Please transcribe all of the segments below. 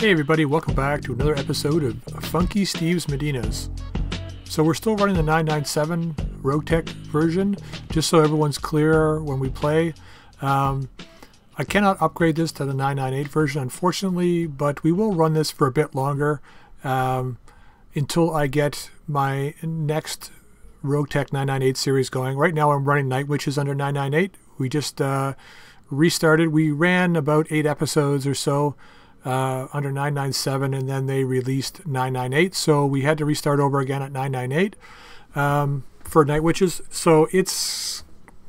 Hey everybody, welcome back to another episode of Funky Steve's Medinas. So we're still running the 997 Rogue version, just so everyone's clear when we play. Um, I cannot upgrade this to the 998 version, unfortunately, but we will run this for a bit longer um, until I get my next Rogue 998 series going. Right now I'm running Night Witches under 998. We just uh, restarted. We ran about eight episodes or so uh, under 997, and then they released 998. So we had to restart over again at 998 um, for Night Witches. So it's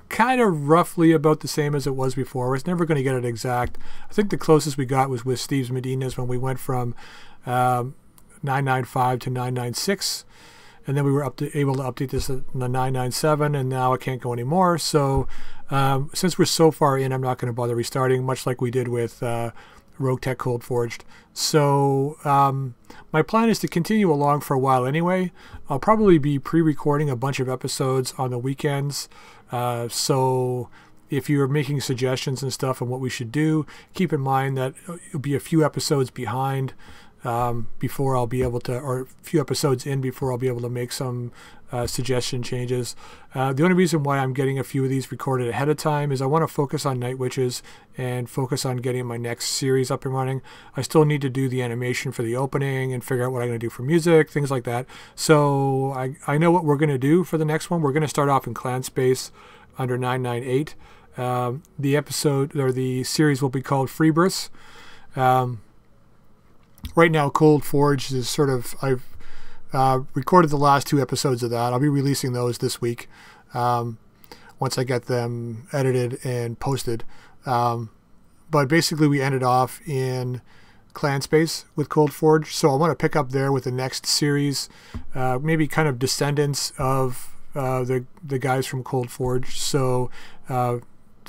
kind of roughly about the same as it was before. It's never going to get it exact. I think the closest we got was with Steve's Medinas when we went from um, 995 to 996 and then we were up to, able to update this in the 997 and now it can't go anymore so um, since we're so far in I'm not going to bother restarting much like we did with uh, Rogue Tech Cold Forged. So um, my plan is to continue along for a while anyway. I'll probably be pre-recording a bunch of episodes on the weekends. Uh, so if you're making suggestions and stuff on what we should do keep in mind that it'll be a few episodes behind um, before I'll be able to, or a few episodes in before I'll be able to make some uh, suggestion changes. Uh, the only reason why I'm getting a few of these recorded ahead of time is I want to focus on Night Witches and focus on getting my next series up and running. I still need to do the animation for the opening and figure out what I'm going to do for music, things like that. So I, I know what we're going to do for the next one. We're going to start off in Clan Space under 998. Um, the episode or the series will be called Freebirths. Um, right now Cold Forge is sort of I've uh, recorded the last two episodes of that. I'll be releasing those this week um, once I get them edited and posted. Um, but basically, we ended off in Clan Space with Cold Forge, so I want to pick up there with the next series, uh, maybe kind of descendants of uh, the the guys from Cold Forge. So uh,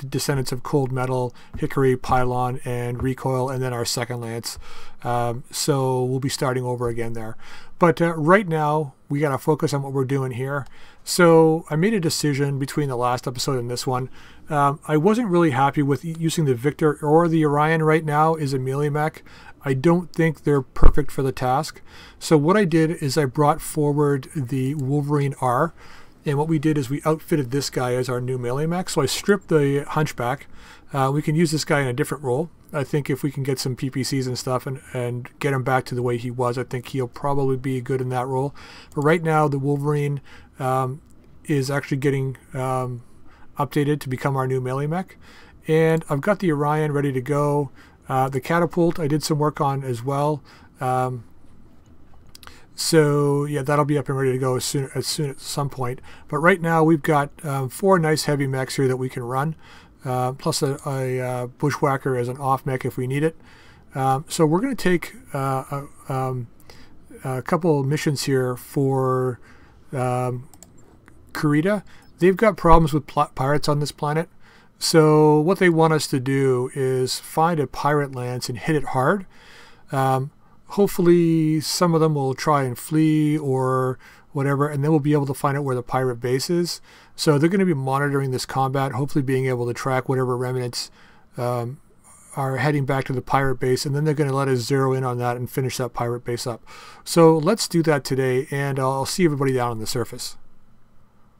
descendants of Cold Metal, Hickory, Pylon, and Recoil, and then our second Lance. Um, so we'll be starting over again there. But uh, right now, we got to focus on what we're doing here. So I made a decision between the last episode and this one. Um, I wasn't really happy with using the Victor or the Orion right now as a melee mech. I don't think they're perfect for the task. So what I did is I brought forward the Wolverine R. And what we did is we outfitted this guy as our new melee mech. So I stripped the Hunchback. Uh, we can use this guy in a different role. I think if we can get some PPCs and stuff and, and get him back to the way he was, I think he'll probably be good in that role. But right now, the Wolverine um, is actually getting um, updated to become our new melee mech. And I've got the Orion ready to go. Uh, the Catapult I did some work on as well. Um, so yeah, that'll be up and ready to go as soon as soon at some point. But right now we've got um, four nice heavy mechs here that we can run, uh, plus a, a, a, uh, Bushwacker as an off mech if we need it. Um, so we're going to take uh, a, um, a, couple missions here for um. They've got problems with pirates on this planet. So what they want us to do is find a pirate lance and hit it hard. Um, hopefully some of them will try and flee or whatever, and then we'll be able to find out where the pirate base is. So they're going to be monitoring this combat, hopefully being able to track whatever remnants um, are heading back to the pirate base, and then they're going to let us zero in on that and finish that pirate base up. So let's do that today, and I'll see everybody down on the surface.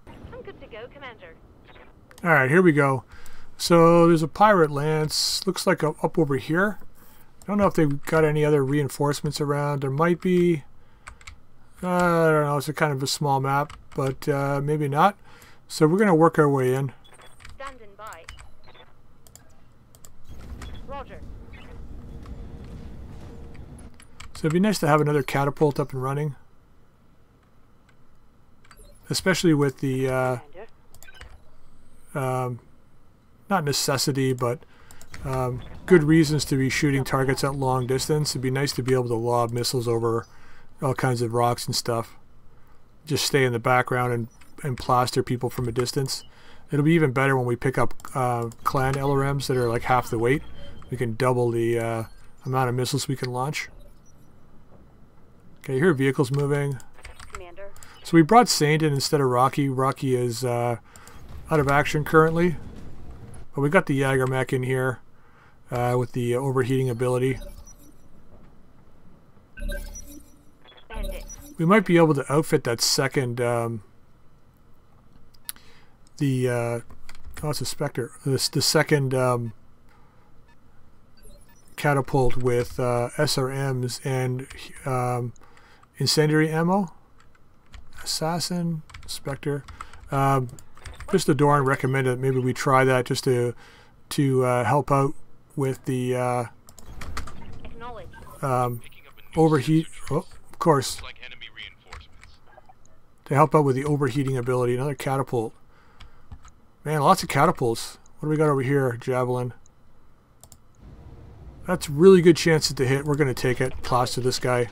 I'm good to go, Commander. All right, here we go. So there's a pirate lance. Looks like up over here. I don't know if they've got any other reinforcements around. There might be. Uh, I don't know. It's a kind of a small map, but uh, maybe not. So we're going to work our way in. Standing by. Roger. So it'd be nice to have another catapult up and running. Especially with the, uh, um, not necessity, but um, good reasons to be shooting targets at long distance. It'd be nice to be able to lob missiles over all kinds of rocks and stuff. Just stay in the background and, and plaster people from a distance. It'll be even better when we pick up uh, clan LRMs that are like half the weight. We can double the uh, amount of missiles we can launch. Okay, here vehicles moving. Commander. So we brought Saint in instead of Rocky. Rocky is uh, out of action currently. But we got the Jaeger mech in here uh, with the overheating ability. We might be able to outfit that second, um, the, uh, oh, it's a Spectre. This, the second um, catapult with uh, SRMs and um, incendiary ammo. Assassin, Spectre. Um, Mr. Doran recommended maybe we try that just to to uh, help out with the uh, um, Picking up a new overheat. Oh, of course, like enemy to help out with the overheating ability. Another catapult. Man, lots of catapults. What do we got over here? Javelin. That's really good chances to hit. We're going to take it. Plaster this guy.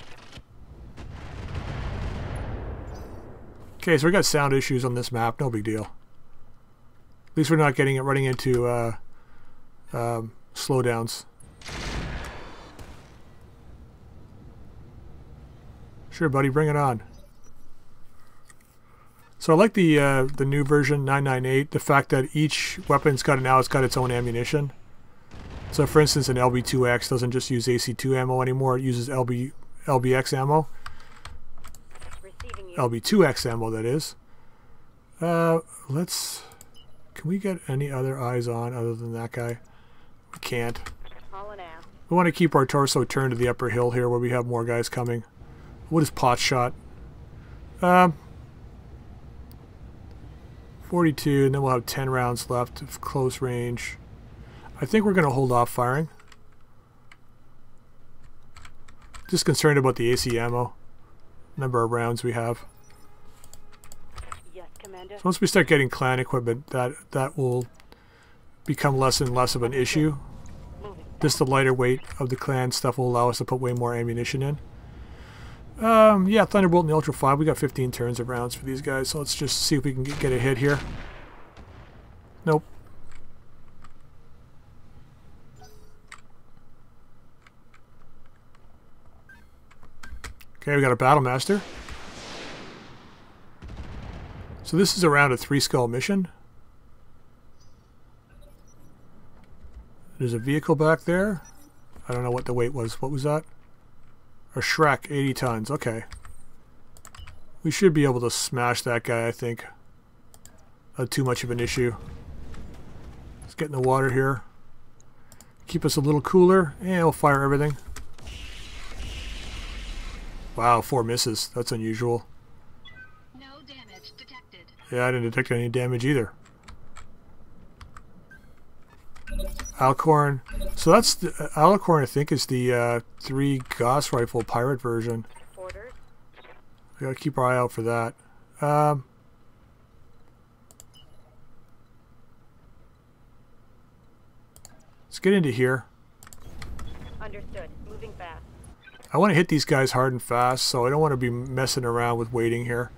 Okay, so we got sound issues on this map. No big deal. At least we're not getting it running into uh, um, slowdowns. Sure, buddy, bring it on. So I like the uh, the new version 998. The fact that each weapon's got now it's got its own ammunition. So for instance, an LB2X doesn't just use AC2 ammo anymore. It uses LB LBX ammo. Receiving. LB2X ammo, that is. Uh, let's. Can we get any other eyes on other than that guy? We can't. We want to keep our torso turned to the upper hill here where we have more guys coming. What is pot shot? Um, 42, and then we'll have 10 rounds left of close range. I think we're going to hold off firing. Just concerned about the AC ammo. Number of rounds we have. Yes, Commander. So once we start getting clan equipment, that that will become less and less of an issue. Just the lighter weight of the clan stuff will allow us to put way more ammunition in. Um, yeah, Thunderbolt and the Ultra 5. We got 15 turns of rounds for these guys, so let's just see if we can get, get a hit here. Nope. Okay, we got a Battle Master. So this is around a three skull mission. There's a vehicle back there. I don't know what the weight was. What was that? A Schrek, 80 tons. Okay. We should be able to smash that guy, I think. Not too much of an issue. Let's get in the water here. Keep us a little cooler, and we'll fire everything. Wow, four misses. That's unusual. No damage detected. Yeah, I didn't detect any damage either. Alacorn. So that's the Alacorn. I think is the uh, three Gauss rifle pirate version. We gotta keep our eye out for that. Um, let's get into here. Understood. Moving fast. I want to hit these guys hard and fast, so I don't want to be messing around with waiting here.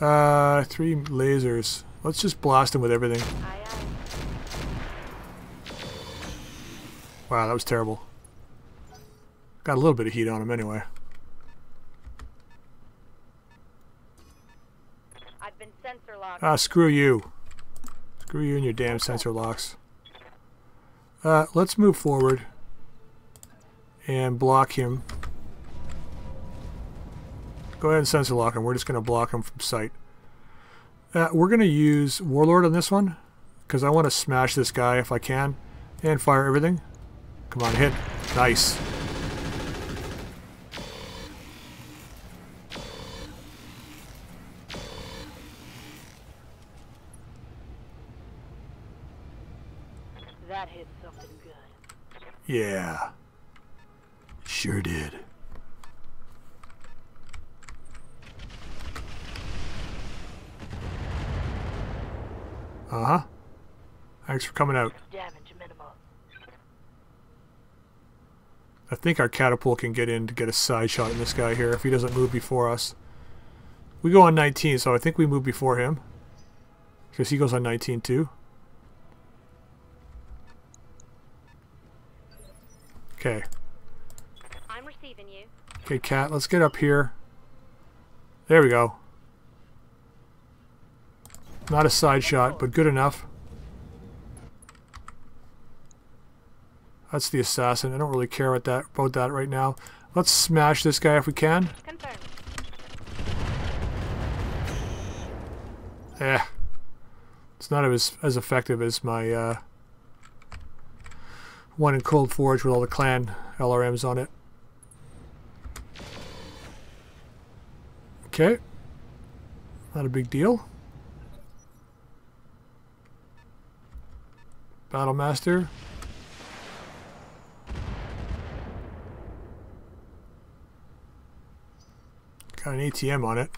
Uh, three lasers. Let's just blast them with everything. Aye, aye. Wow, that was terrible. Got a little bit of heat on him anyway. I've been sensor locked. Ah, screw you. Screw you and your damn sensor locks. Uh, let's move forward and block him. Go ahead and sensor lock him. We're just going to block him from sight. Uh, we're going to use Warlord on this one because I want to smash this guy if I can and fire everything. Come on, hit. Nice. That hit something good. Yeah. Sure did. Uh huh. Thanks for coming out. Damage minimal. I think our catapult can get in to get a side shot in this guy here if he doesn't move before us. We go on 19, so I think we move before him. Because he goes on 19 too. Okay. I'm receiving you. Okay, cat, let's get up here. There we go. Not a side shot, but good enough. That's the assassin. I don't really care about that about that right now. Let's smash this guy if we can. Eh. It's not as, as effective as my uh, one in Cold Forge with all the clan LRMs on it. Okay. Not a big deal. Battlemaster. Got an ATM on it.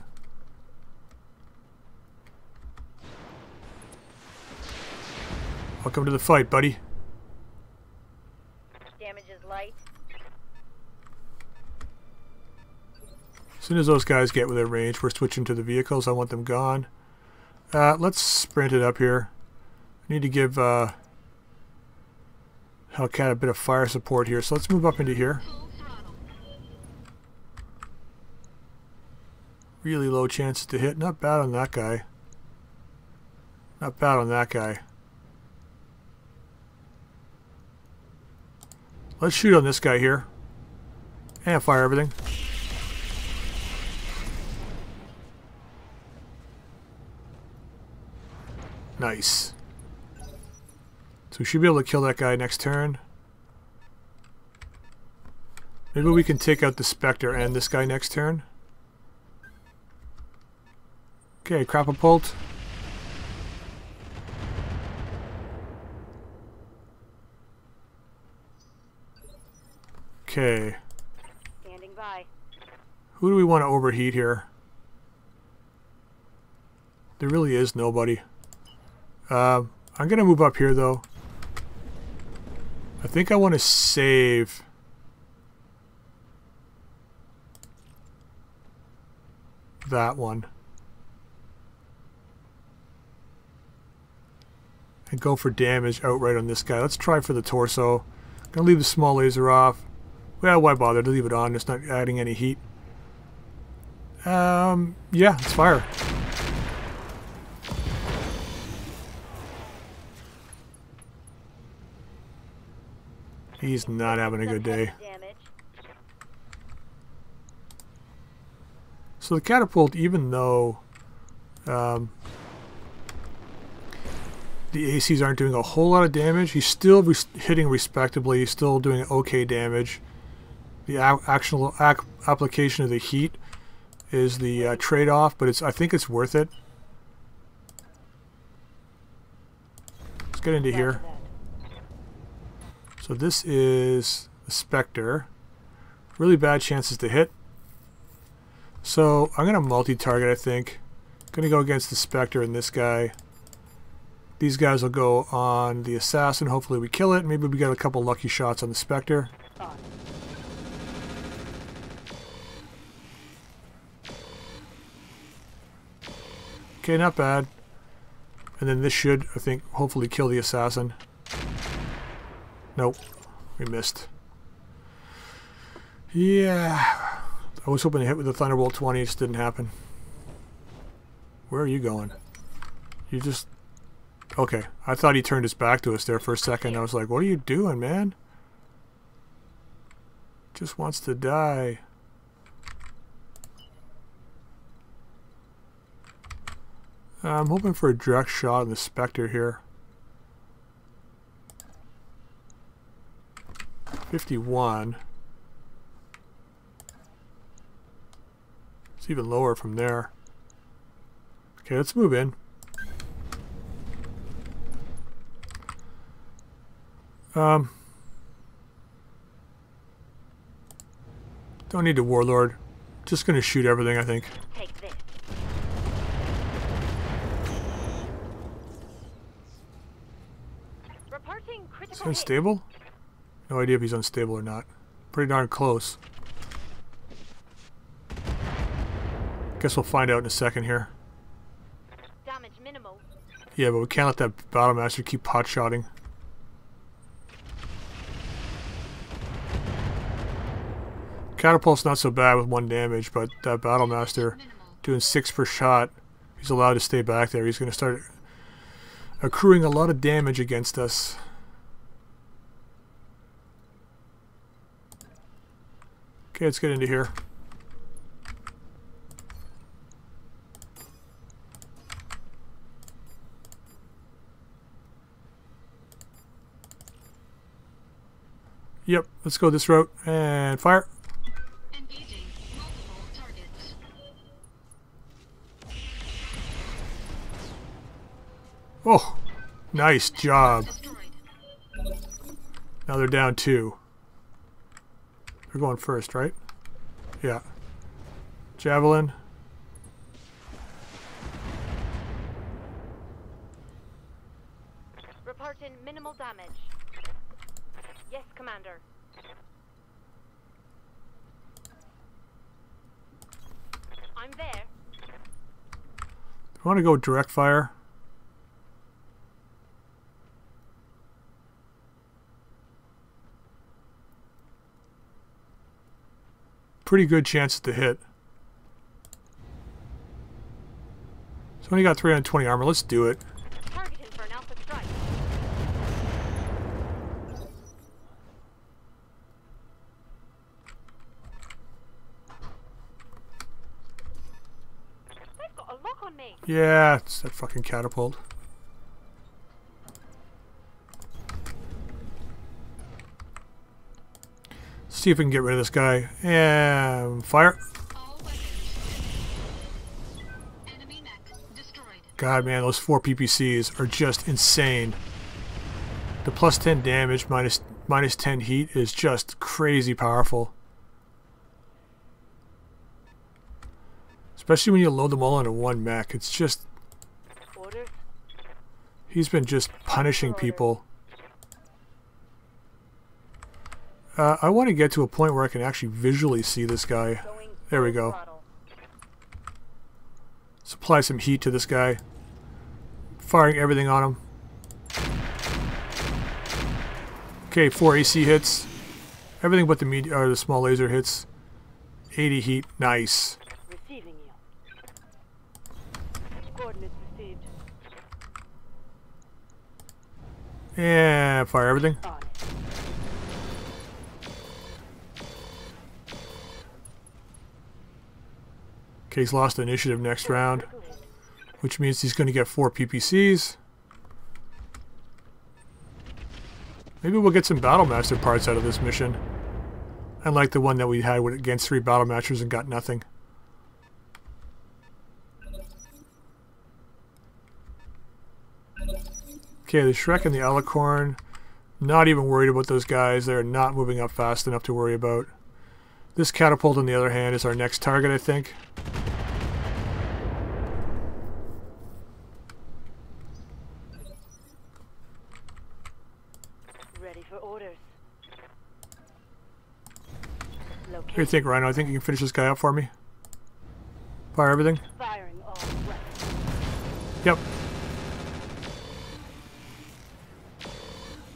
Welcome to the fight, buddy. Damage is light. As soon as those guys get within range, we're switching to the vehicles. I want them gone. Uh, let's sprint it up here. I need to give uh, Hellcat a bit of fire support here. So let's move up into here. Full throttle. Really low chances to hit. Not bad on that guy. Not bad on that guy. Let's shoot on this guy here. And fire everything. Nice. So we should be able to kill that guy next turn. Maybe we can take out the Spectre and this guy next turn. Okay, Crapapult. Okay. Standing by. Who do we want to overheat here? There really is nobody. Um, I'm going to move up here, though. I think I want to save... that one. And go for damage outright on this guy. Let's try for the torso. Gonna leave the small laser off. Well, why bother to leave it on? It's not adding any heat. Um, yeah, it's fire. He's not having a good day. So the catapult, even though um, the ACs aren't doing a whole lot of damage, he's still res- hitting respectably. He's still doing okay damage. The a- actual ac- application of the heat is the uh, trade-off, but it's I think it's worth it. Let's get into here. So this is the Spectre. Really bad chances to hit. So I'm going to multi-target, I think. Going to go against the Spectre and this guy. These guys will go on the Assassin. Hopefully we kill it. Maybe we get a couple lucky shots on the Spectre. Okay, not bad. And then this should, I think, hopefully kill the Assassin. Nope. We missed. Yeah. I was hoping to hit with the Thunderbolt 20. It just didn't happen. Where are you going? You just... Okay. I thought he turned his back to us there for a second. I was like, what are you doing, man? Just wants to die. I'm hoping for a direct shot on the Spectre here. 51. It's even lower from there. Okay, let's move in. Um, don't need a warlord. Just gonna shoot everything, I think. Is he unstable? No idea if he's unstable or not. Pretty darn close. Guess we'll find out in a second here. Damage minimal. Yeah, but we can't let that battle master keep pot shotting. Catapult's not so bad with one damage, but that Battlemaster doing six per shot, he's allowed to stay back there. He's going to start accruing a lot of damage against us. Okay, let's get into here. Yep, let's go this route and fire. Oh, nice job. Now they're down two. They're going first, right? Yeah. Javelin. Reporting minimal damage. Yes, Commander. I'm there. I want to go direct fire. Pretty good chance to hit. So only got 320 armor. Let's do it. Targeting for an alpha strike. They've got a lock on me. Yeah, it's that fucking catapult. See if we can get rid of this guy. And fire. God, man, those four PPCs are just insane. The plus 10 damage, minus, minus 10 heat is just crazy powerful. Especially when you load them all into one mech. It's just... He's been just punishing people. Uh, I want to get to a point where I can actually visually see this guy. There we go. Supply some heat to this guy. Firing everything on him. Okay, four AC hits. Everything but the med- or the small laser hits. 80 heat, nice. And fire everything. He's lost initiative next round, which means he's going to get four PPCs. Maybe we'll get some Battle Master parts out of this mission. Unlike the one that we had against three Battle Masters and got nothing. Okay, the Schrek and the Alacorn. Not even worried about those guys. They're not moving up fast enough to worry about. This catapult, on the other hand, is our next target, I think. Ready for orders. What do you think, Rhino? I think you can finish this guy up for me. Fire everything. firing all. Yep.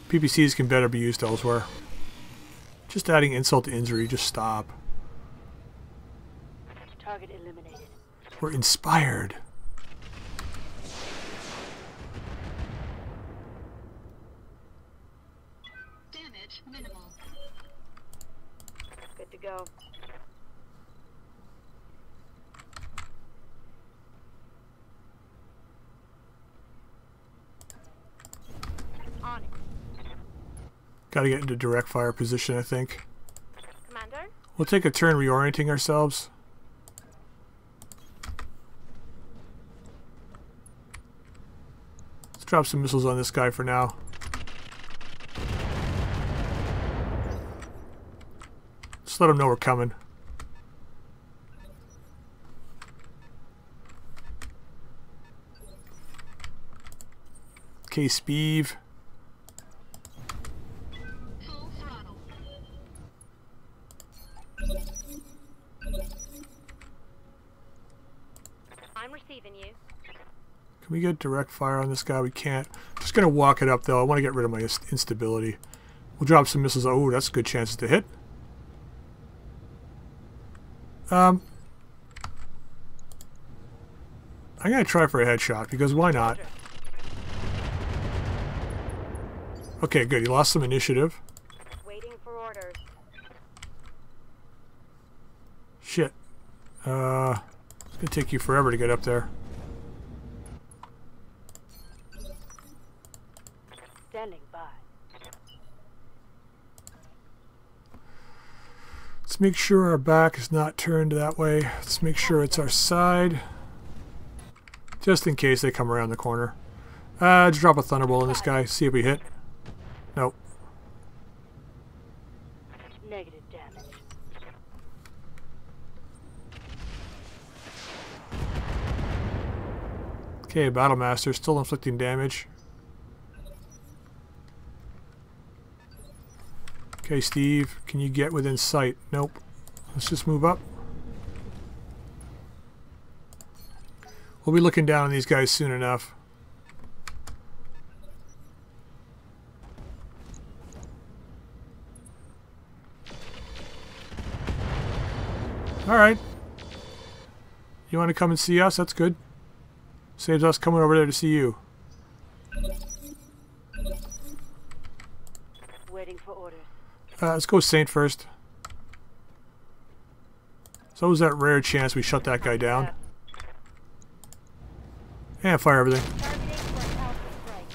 PPCs can better be used elsewhere. Just adding insult to injury. Just stop. Target eliminated. We're inspired. Damage minimal. Good to go. On it. Got to get into direct fire position, I think. Commander? We'll take a turn reorienting ourselves. Let's drop some missiles on this guy for now. Just let them know we're coming. Okay, Speeve. I'm receiving you. Can we get direct fire on this guy? We can't. Just gonna walk it up though. I want to get rid of my inst- instability. We'll drop some missiles. Oh, that's good chances to hit. Um, I'm gonna try for a headshot because why not? Okay, good. He lost some initiative. Waiting for orders. Shit. Uh, it's gonna take you forever to get up there. Standing by. Let's make sure our back is not turned that way. Let's make sure it's our side. Just in case they come around the corner. Uh, just drop a thunderbolt on this guy. See if we hit. Nope. Negative damage. Okay, Battlemaster still inflicting damage. Okay, Steve, can you get within sight? Nope. Let's just move up. We'll be looking down on these guys soon enough. Alright. You want to come and see us? That's good. Saves us coming over there to see you. Waiting for orders. Uh, let's go Saint first. So was that rare chance we shut that guy down. And fire everything. Targeting for an alpha strike.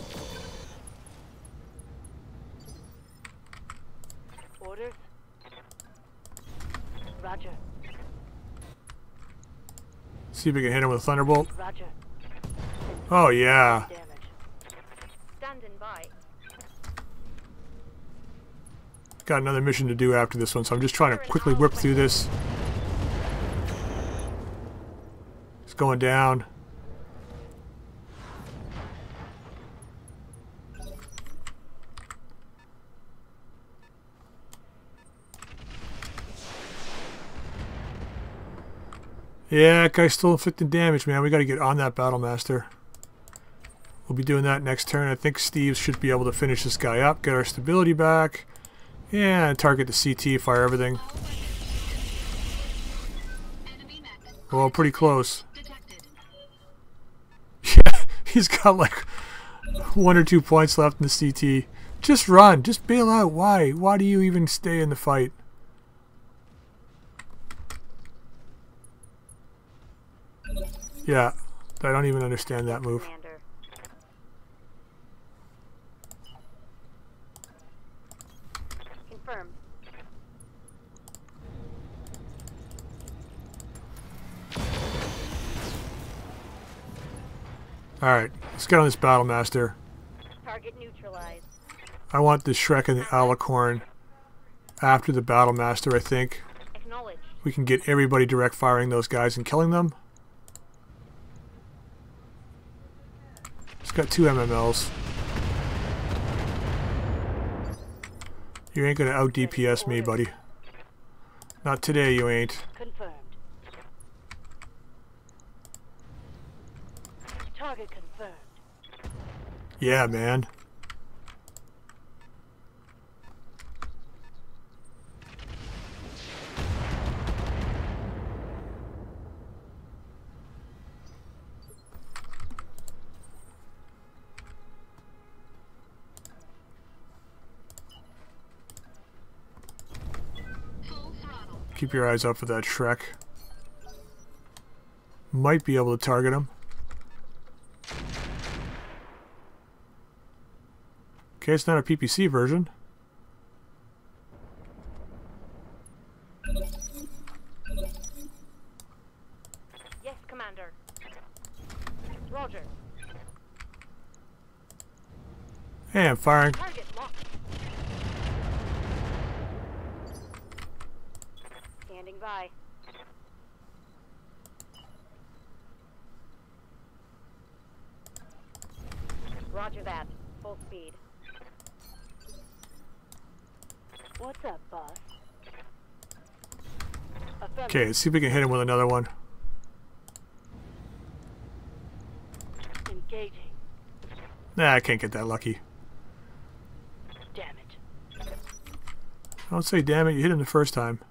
Orders. Roger. See if we can hit him with a thunderbolt. Roger. Oh yeah. Damage. Standing by. Got another mission to do after this one, so I'm just trying to quickly whip through this. It's going down. Yeah, that guy's still inflicting damage, man. We got to get on that Battlemaster. We'll be doing that next turn. I think Steve should be able to finish this guy up, get our stability back. Yeah, target the CT, fire everything. Well, pretty close. Yeah, he's got like one or two points left in the CT. Just run. Just bail out. Why? Why do you even stay in the fight? Yeah, I don't even understand that move. Commander. Confirmed. Alright, let's get on this Battle Master. Target neutralized. I want the Schrek and the Alacorn after the Battle Master, I think. We can get everybody direct firing those guys and killing them. It's got two MMLs. You ain't gonna out DPS me, buddy. Not today, you ain't. Confirmed. Target confirmed. Yeah, man. Keep your eyes out for that Schrek. Might be able to target him. Okay, it's not a PPC version. Yes, Commander. Roger. Hey, I'm firing. Target locked. Standing by. Roger that. Full speed. What's up, boss? Let's see if we can hit him with another one. Engaging. Nah, I can't get that lucky. Damn it. Don't say damn it, you hit him the first time.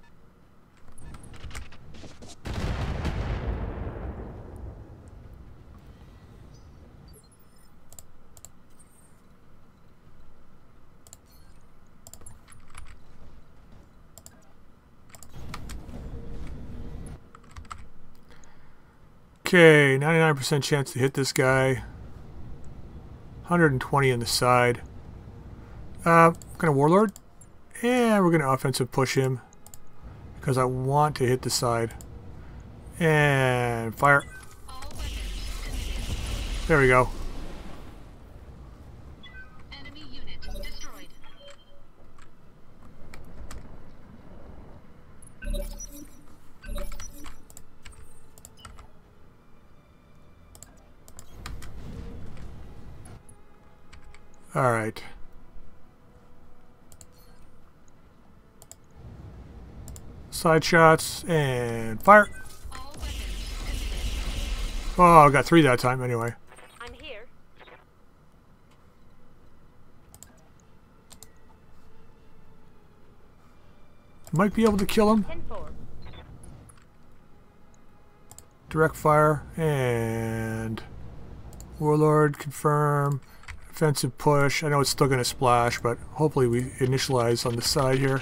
Okay, 99% chance to hit this guy. 120 on the side. Uh, gonna Warlord. Yeah, we're gonna offensive push him. Because I want to hit the side. And fire. There we go. Enemy unit destroyed. Alright. Side shots and fire. All weapons emitted. Oh, I got three that time anyway. I'm here. Might be able to kill him. Direct fire and Warlord confirm. Offensive push. I know it's still going to splash, but hopefully we initialize on the side here.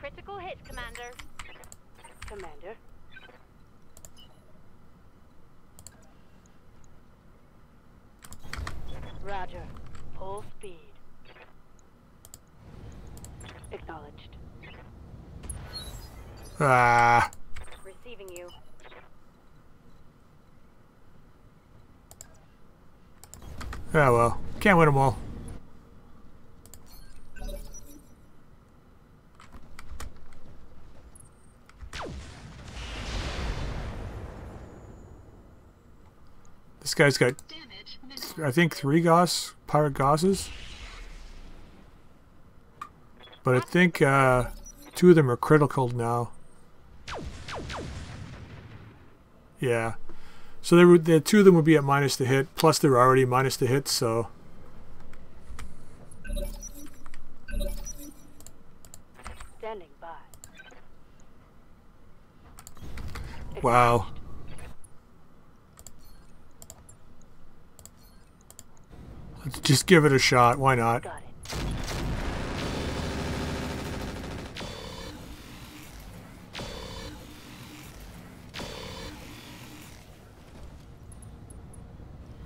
Critical hit, Commander. Commander. Roger. Full speed. Acknowledged. Ah, Receiving you. ah well. Can't win them all. This guy's got, I think, three Gauss, pirate Gausses. But I think uh, two of them are critical now. Yeah. So there would the two of them would be at minus the hit, plus they're already minus the hit, so Standing by. wow. Let's just give it a shot. Why not?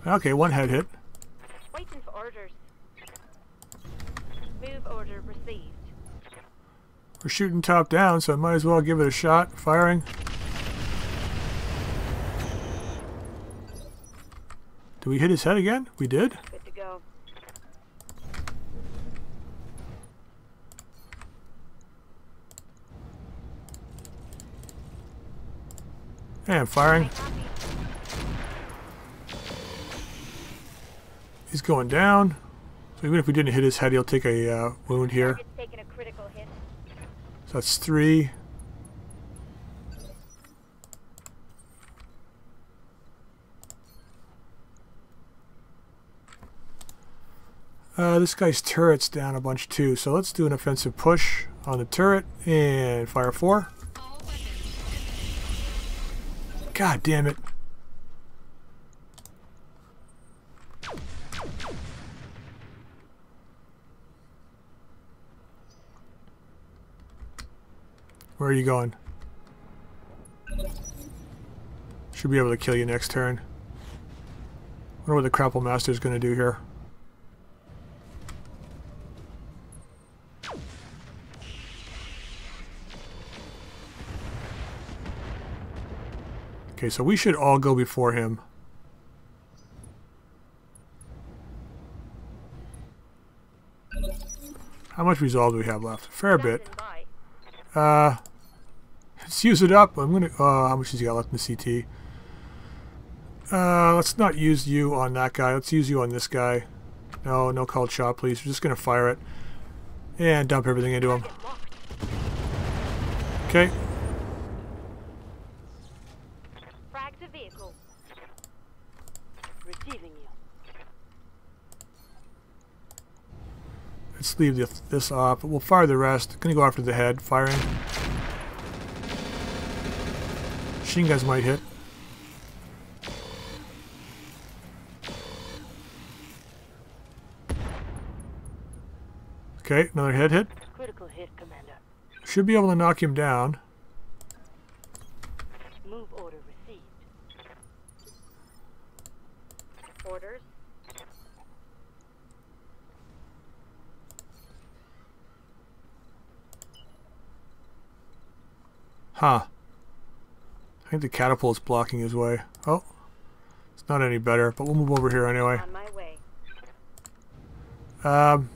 Okay, one head hit. Waiting for orders. Move order received. We're shooting top down, so I might as well give it a shot. Firing. Did we hit his head again? We did? Good to go. And firing. I copy. He's going down. So even if we didn't hit his head, he'll take a uh, wound here. A critical hit. So that's three. Uh, this guy's turret's down a bunch too, so let's do an offensive push on the turret and fire four. All weapons emitted. God damn it. Where are you going? Should be able to kill you next turn. Wonder what the Crapple Master's gonna do here. Okay, so we should all go before him. How much resolve do we have left? A fair bit. Uh, let's use it up. I'm gonna. Uh, how much has he got left in the CT? Uh, let's not use you on that guy. Let's use you on this guy. No, no called shot, please. We're just gonna fire it and dump everything into him. Okay. Frag the vehicle. Receiving you. Let's leave this, this off. We'll fire the rest. Gonna go after the head. Firing machine guns might hit. Okay, another head hit. Critical hit, Commander. Should be able to knock him down. Move order received. Orders. Huh. I think the catapult's blocking his way. Oh. It's not any better, but we'll move over here anyway. On my way. Um.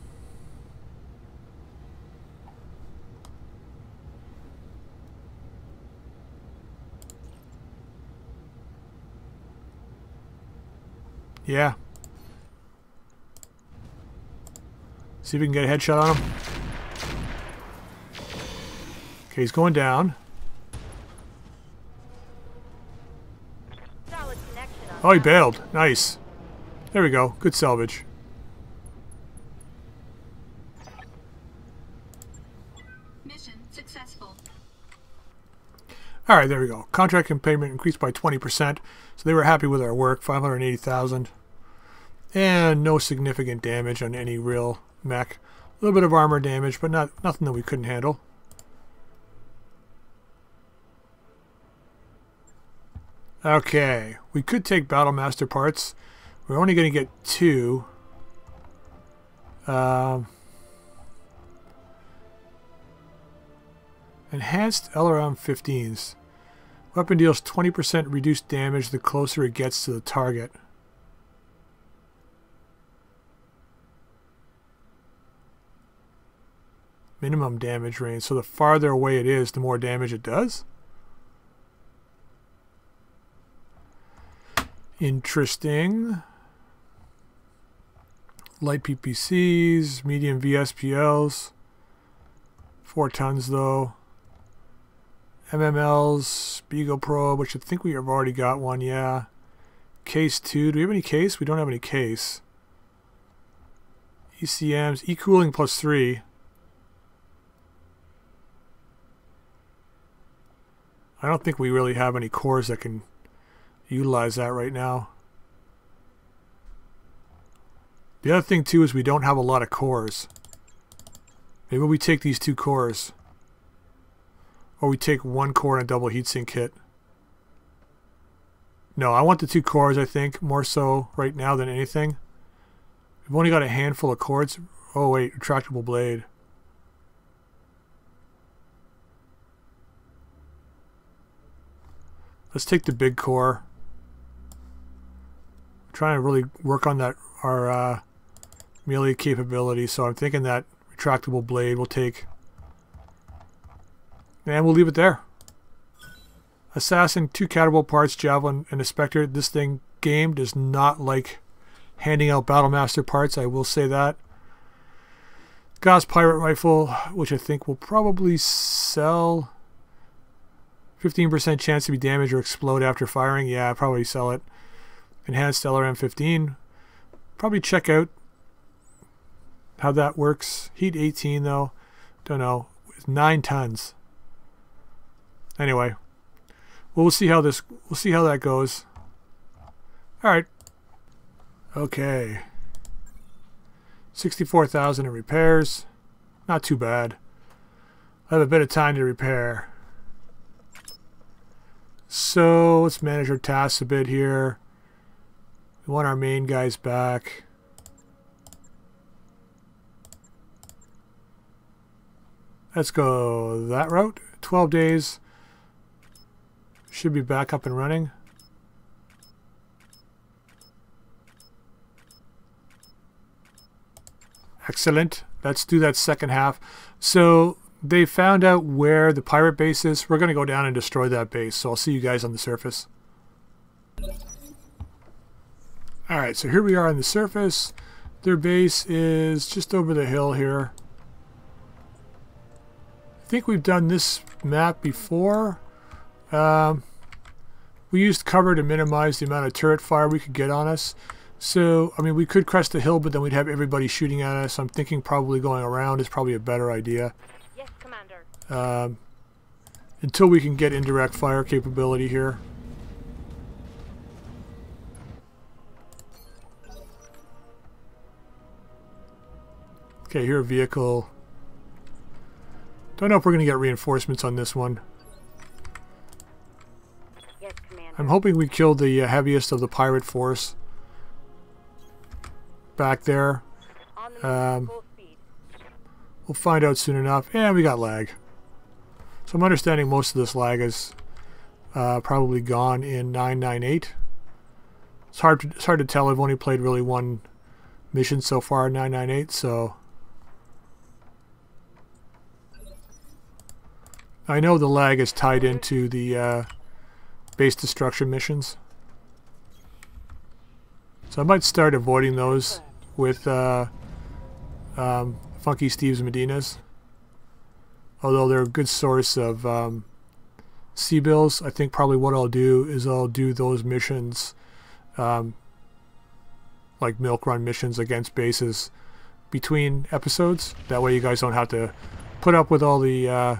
Yeah. See if we can get a headshot on him. Okay, he's going down. Oh, he bailed. Nice. There we go. Good salvage. Mission successful. All right, there we go. Contract and payment increased by 20%, so they were happy with our work, 580,000. And no significant damage on any real mech. A little bit of armor damage, but not nothing that we couldn't handle. Okay, we could take Battlemaster parts. We're only going to get two. Um, enhanced LRM 15s. Weapon deals 20% reduced damage the closer it gets to the target. Minimum damage range. So the farther away it is, the more damage it does? Interesting. Light PPCs, medium VSPLs. Four tons though. MMLs, Beagle Probe, which I think we have already got one, yeah. Case 2. Do we have any case? We don't have any case. ECMs, E-Cooling plus 3. I don't think we really have any cores that can utilize that right now. The other thing too is we don't have a lot of cores. Maybe we take these two cores. Or we take one core and a double heatsink kit. No, I want the two cores, I think, more so right now than anything. We've only got a handful of cores. Oh, wait, retractable blade. Let's take the big core. Trying to really work on that our uh, melee capability, so I'm thinking that retractable blade will take and we'll leave it there. Assassin, two catapult parts, javelin, and a spectre. This thing game does not like handing out Battlemaster parts, I will say that. Gauss Pirate Rifle, which I think will probably sell. 15% chance to be damaged or explode after firing. Yeah, I'd probably sell it. Enhanced LRM-15. Probably check out how that works. Heat 18 though. Don't know. With 9 tons. Anyway, well, we'll see how this we'll see how that goes. All right. Okay. 64,000 in repairs. Not too bad. I have a bit of time to repair. So let's manage our tasks a bit here. We want our main guys back. Let's go that route. 12 days. Should be back up and running. Excellent. Let's do that second half. So they found out where the pirate base is. We're going to go down and destroy that base. So I'll see you guys on the surface. Alright, so here we are on the surface. Their base is just over the hill here. I think we've done this map before. Um, we used cover to minimize the amount of turret fire we could get on us. So, I mean, we could crest the hill, but then we'd have everybody shooting at us. I'm thinking probably going around is probably a better idea. Yes, Commander. Um, until we can get indirect fire capability here. Okay, here a vehicle. Don't know if we're going to get reinforcements on this one. Yes, Commander. I'm hoping we killed the uh, heaviest of the pirate force. back there. On the Um, full speed. We'll find out soon enough. And we got lag. So I'm understanding most of this lag is uh, probably gone in 998. It's hard to it's hard to tell. I've only played really one mission so far in 998, so I know the lag is tied into the uh, base destruction missions. So I might start avoiding those with uh, um, Funky Steve's Medinas. Although they're a good source of um, C-bills, I think probably what I'll do is I'll do those missions, um, like milk run missions against bases, between episodes. That way you guys don't have to put up with all the uh,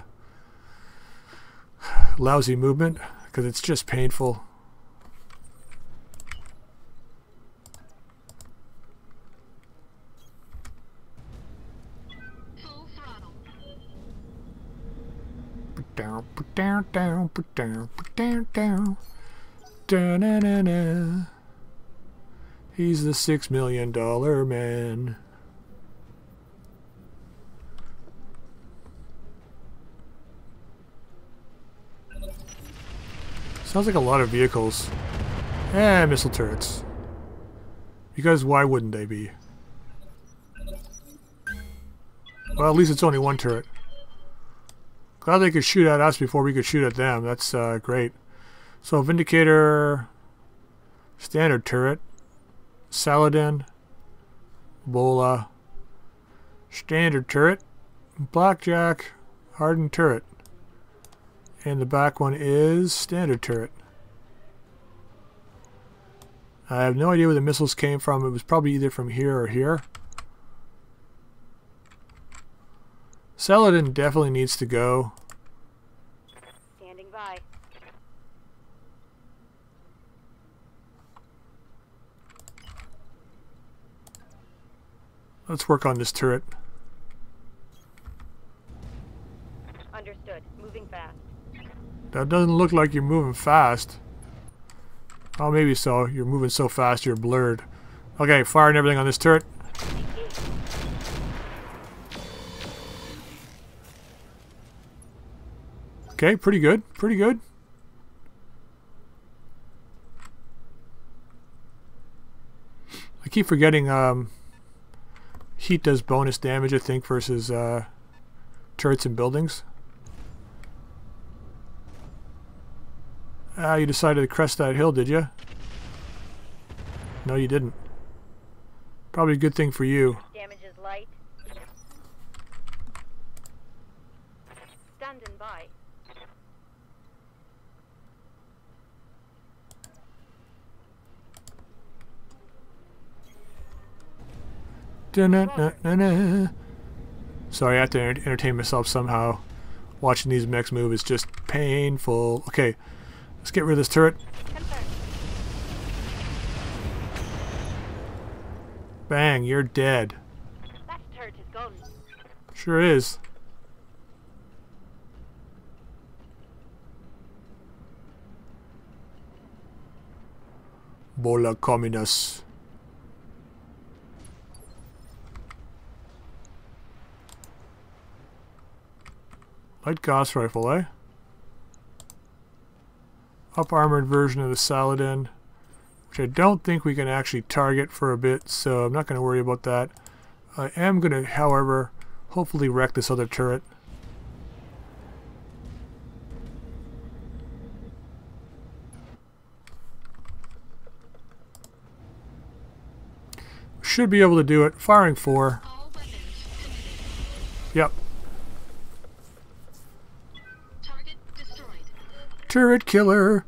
lousy movement because it's just painful. Put down, put down, down, put down, put down, down. Da-na-na-na. He's the six million dollar man. Sounds like a lot of vehicles. Eh, missile turrets. Because why wouldn't they be? Well, at least it's only one turret. Glad they could shoot at us before we could shoot at them. That's uh, great. So Vindicator, standard turret, Saladin, Bola, standard turret, Blackjack, hardened turret. And the back one is standard turret. I have no idea where the missiles came from. It was probably either from here or here. Saladin definitely needs to go. Standing by. Let's work on this turret. Understood. Moving fast. That doesn't look like you're moving fast. Oh, maybe so. You're moving so fast you're blurred. Okay, firing everything on this turret. Okay, pretty good. Pretty good. I keep forgetting um, heat does bonus damage, I think, versus uh, turrets and buildings. Ah, you decided to crest that hill, did you? No, you didn't. Probably a good thing for you. Damage is light. Standing by. Dun-dun-dun-dun-dun. Sorry, I have to entertain myself somehow. Watching these mechs move is just painful. Okay, let's get rid of this turret. Bang, you're dead. That turret is gone. Sure is. Bola Communus. Light gas rifle, eh? Up armored version of the Saladin, which I don't think we can actually target for a bit, so I'm not going to worry about that. I am going to, however, hopefully wreck this other turret. Should be able to do it. Firing four. All weapons committed. Yep. Target destroyed. Turret killer.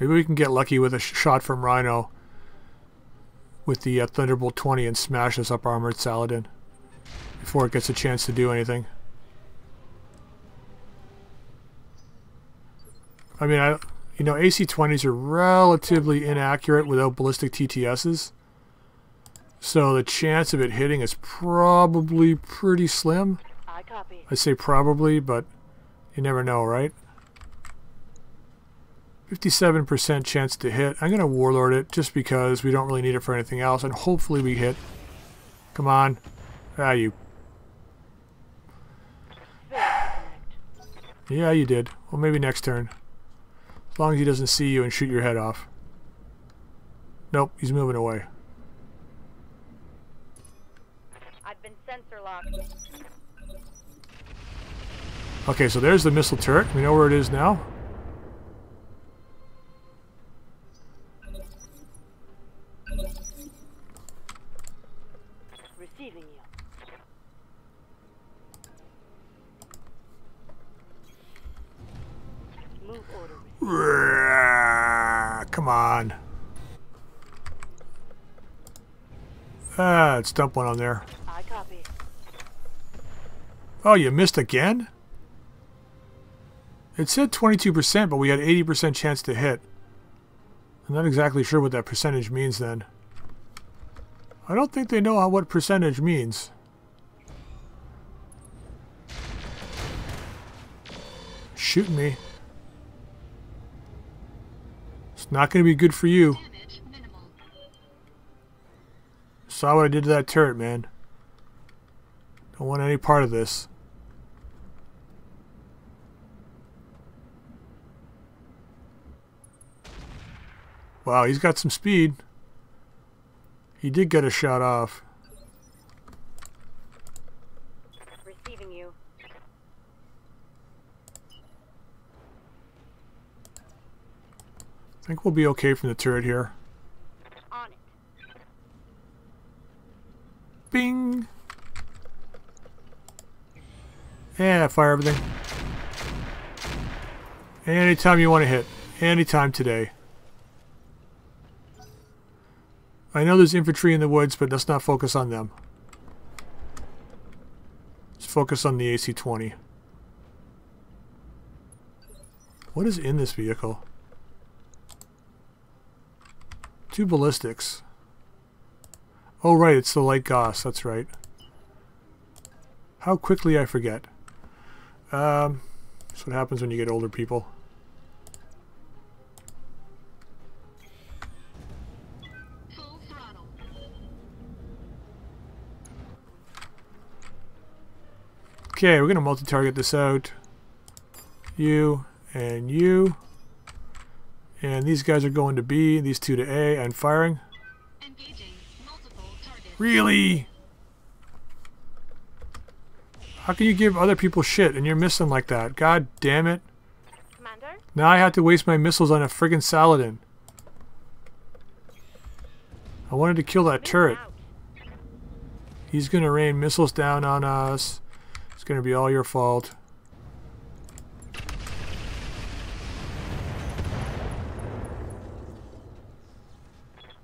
Maybe we can get lucky with a sh- shot from Rhino with the uh, Thunderbolt 20 and smash this up armored Saladin before it gets a chance to do anything. I mean, I you know AC-20s are relatively inaccurate without ballistic TTSs. So the chance of it hitting is probably pretty slim. I copy. I say probably, but you never know, right? 57% chance to hit. I'm going to Warlord it just because we don't really need it for anything else, and hopefully we hit. Come on. Ah, you. Yeah, you did. Well, maybe next turn. As long as he doesn't see you and shoot your head off. Nope, he's moving away. I've been sensor locked. Okay, so there's the missile turret. We know where it is now. Receiving you. Move order. Come on. Ah, it's dump one on there. I copy. Oh, you missed again? It said 22%, but we had 80% chance to hit. I'm not exactly sure what that percentage means then. I don't think they know how, what percentage means. Shooting me. It's not going to be good for you. Saw what I did to that turret, man. Don't want any part of this. Wow, he's got some speed. He did get a shot off. Receiving you. I think we'll be okay from the turret here. On it. Bing! Yeah, fire everything. Anytime you want to hit. Anytime today. I know there's infantry in the woods, but let's not focus on them. Let's focus on the AC-20. What is in this vehicle? Two ballistics. Oh, right, it's the light Gauss. That's right. How quickly I forget. Um, that's what happens when you get older people. Okay, we're going to multi-target this out. You and you. And these guys are going to B, these two to A, and firing. Engaging multiple targets. Really? How can you give other people shit and you're missing like that? God damn it. Commander? Now I have to waste my missiles on a friggin' Saladin. I wanted to kill that turret. He's gonna rain missiles down on us. It's gonna be all your fault.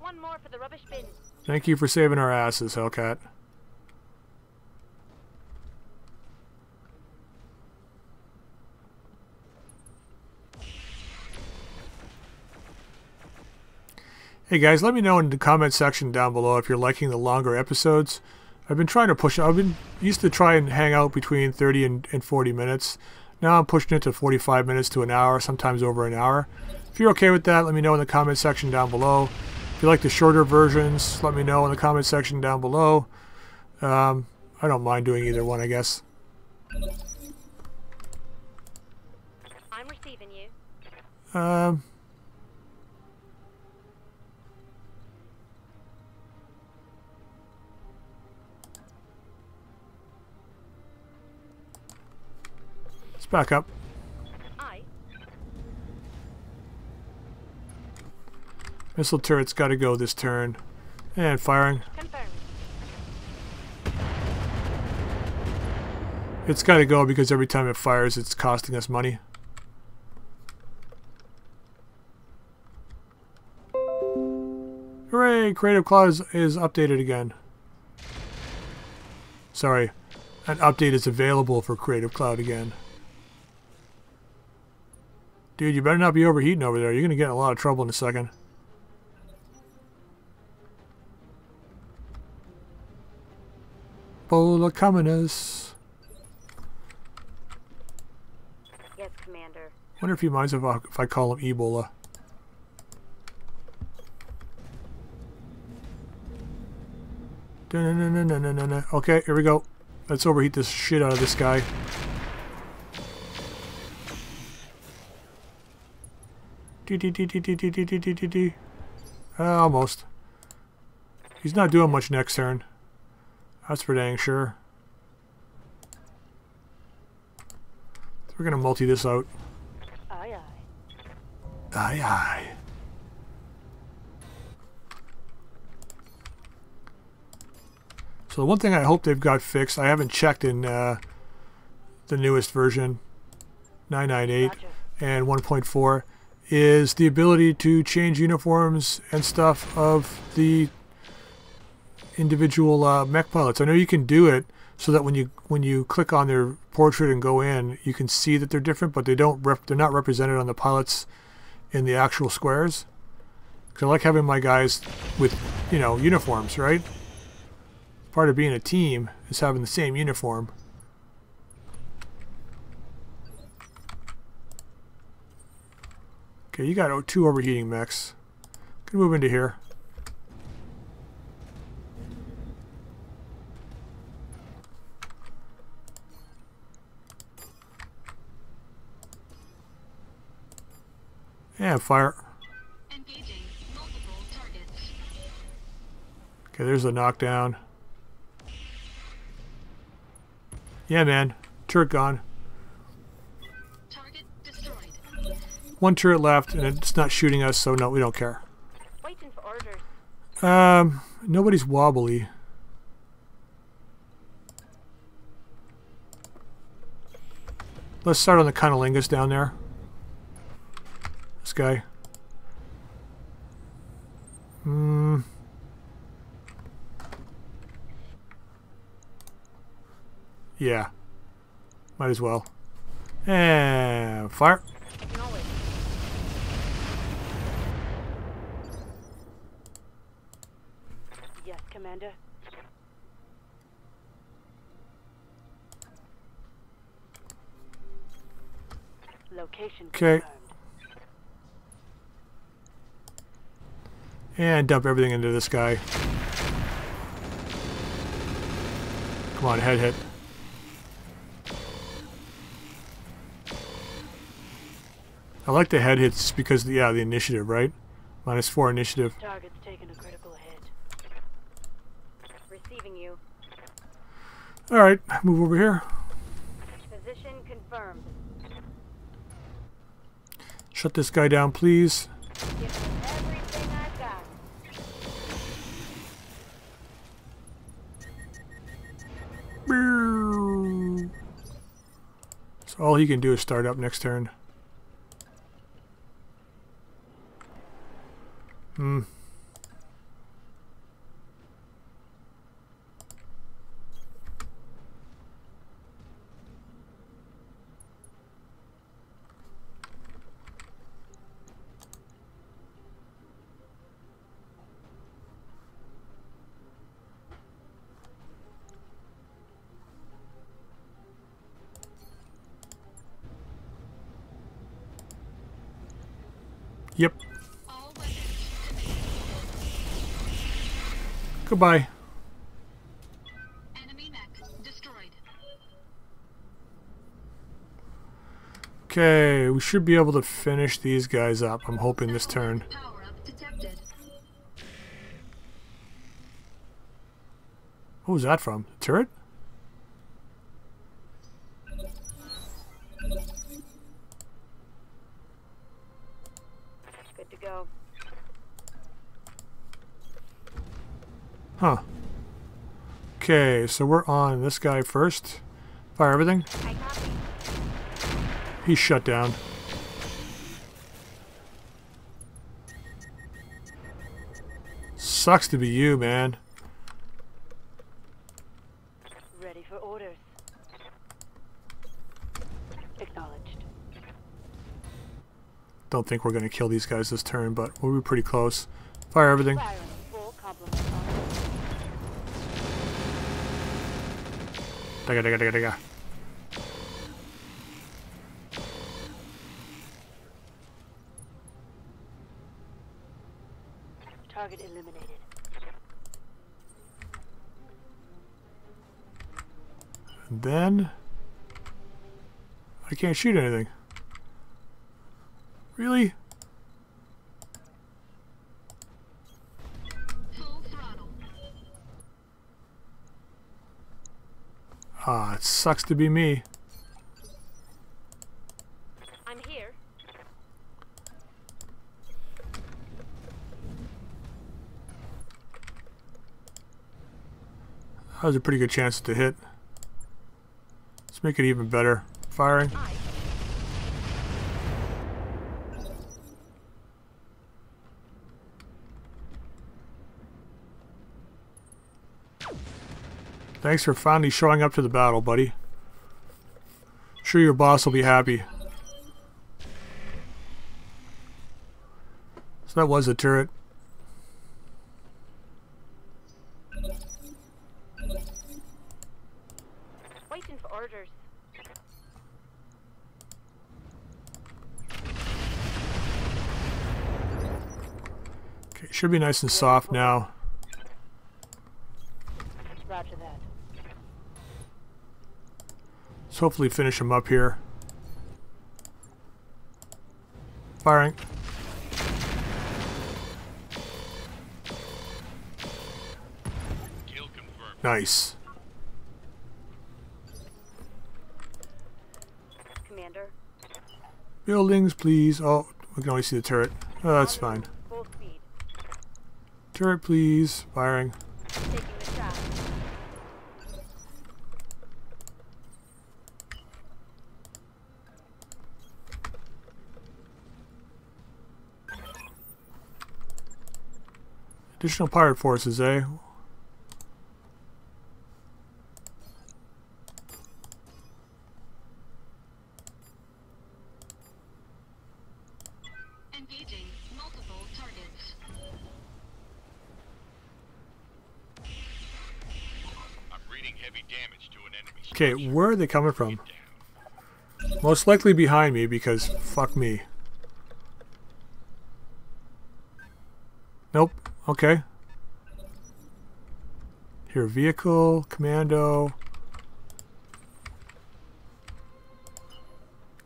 One more for the rubbish bin. Thank you for saving our asses, Hellcat. Hey guys, let me know in the comment section down below if you're liking the longer episodes. I've been trying to push I've been used to try and hang out between 30 and, and 40 minutes. Now I'm pushing it to 45 minutes to an hour, sometimes over an hour. If you're okay with that, let me know in the comment section down below. If you like the shorter versions, let me know in the comment section down below. Um, I don't mind doing either one, I guess. I'm receiving you. Um, back up. Missile turret's got to go this turn. And firing. Confirmed. It's got to go because every time it fires, it's costing us money. Hooray! Creative Cloud is updated again. Sorry, an update is available for Creative Cloud again. Dude, you better not be overheating over there. You're going to get in a lot of trouble in a second. Bola Cuminus. Yes, Commander. wonder if he minds if I, if I call him Ebola. Okay, here we go. Let's overheat this shit out of this guy. Uh, Almost. He's not doing much next turn. That's for dang sure. So we're gonna multi this out. Aye, aye. Aye aye. So the one thing I hope they've got fixed, I haven't checked in uh, the newest version, 998 Roger. and 1.4, is the ability to change uniforms and stuff of the individual uh, mech pilots. I know you can do it so that when you when you click on their portrait and go in, you can see that they're different, but they don't rep- they're not represented on the pilots in the actual squares. Because I like having my guys with you know uniforms, right? Part of being a team is having the same uniform. Okay, you got two overheating mechs. Can move into here. Yeah, fire. Engaging multiple targets. Okay, there's a knockdown. Yeah, man. Turret gone. One turret left, and it's not shooting us, so no, we don't care. Waiting for orders. Um, nobody's wobbly. Let's start on the Conolingus down there. This guy. Hmm. Yeah. Might as well. And fire. Okay. And dump everything into this guy. Come on, head hit. I like the head hits because, yeah, the initiative, right? Minus four initiative. Target's taking a critical hit. Receiving you. Alright, move over here. Position confirmed. Shut this guy down, please. So all he can do is start up next turn. Hmm. Yep. All weapons. Goodbye. Enemy mech destroyed. Okay, we should be able to finish these guys up. I'm hoping this turn. What was that from? Turret? Huh. Okay, so we're on this guy first. Fire everything. He's shut down. Sucks to be you, man. Ready for orders. Acknowledged. Don't think we're going to kill these guys this turn, but we'll be pretty close. Fire everything. Firing Digga, Digga, Digga, Digga. Target eliminated. And then I can't shoot anything. Really? Ah, it sucks to be me. I'm here. That was a pretty good chance to hit. Let's make it even better. Firing. I. Thanks for finally showing up to the battle, buddy. Sure your boss will be happy. So that was a turret. Waiting for orders. Okay, should be nice and soft now. Roger that. Let's hopefully finish him up here. Firing. Kill confirmed. Nice. Commander. Buildings, please. Oh, we can only see the turret. Oh, that's fine. Turret, please. Firing. Taking the shot. Additional pirate forces, eh? Engaging multiple targets. I'm reading heavy damage to an enemy. Okay, where are they coming from? Most likely behind me because fuck me. Nope. Okay. Here, vehicle, commando.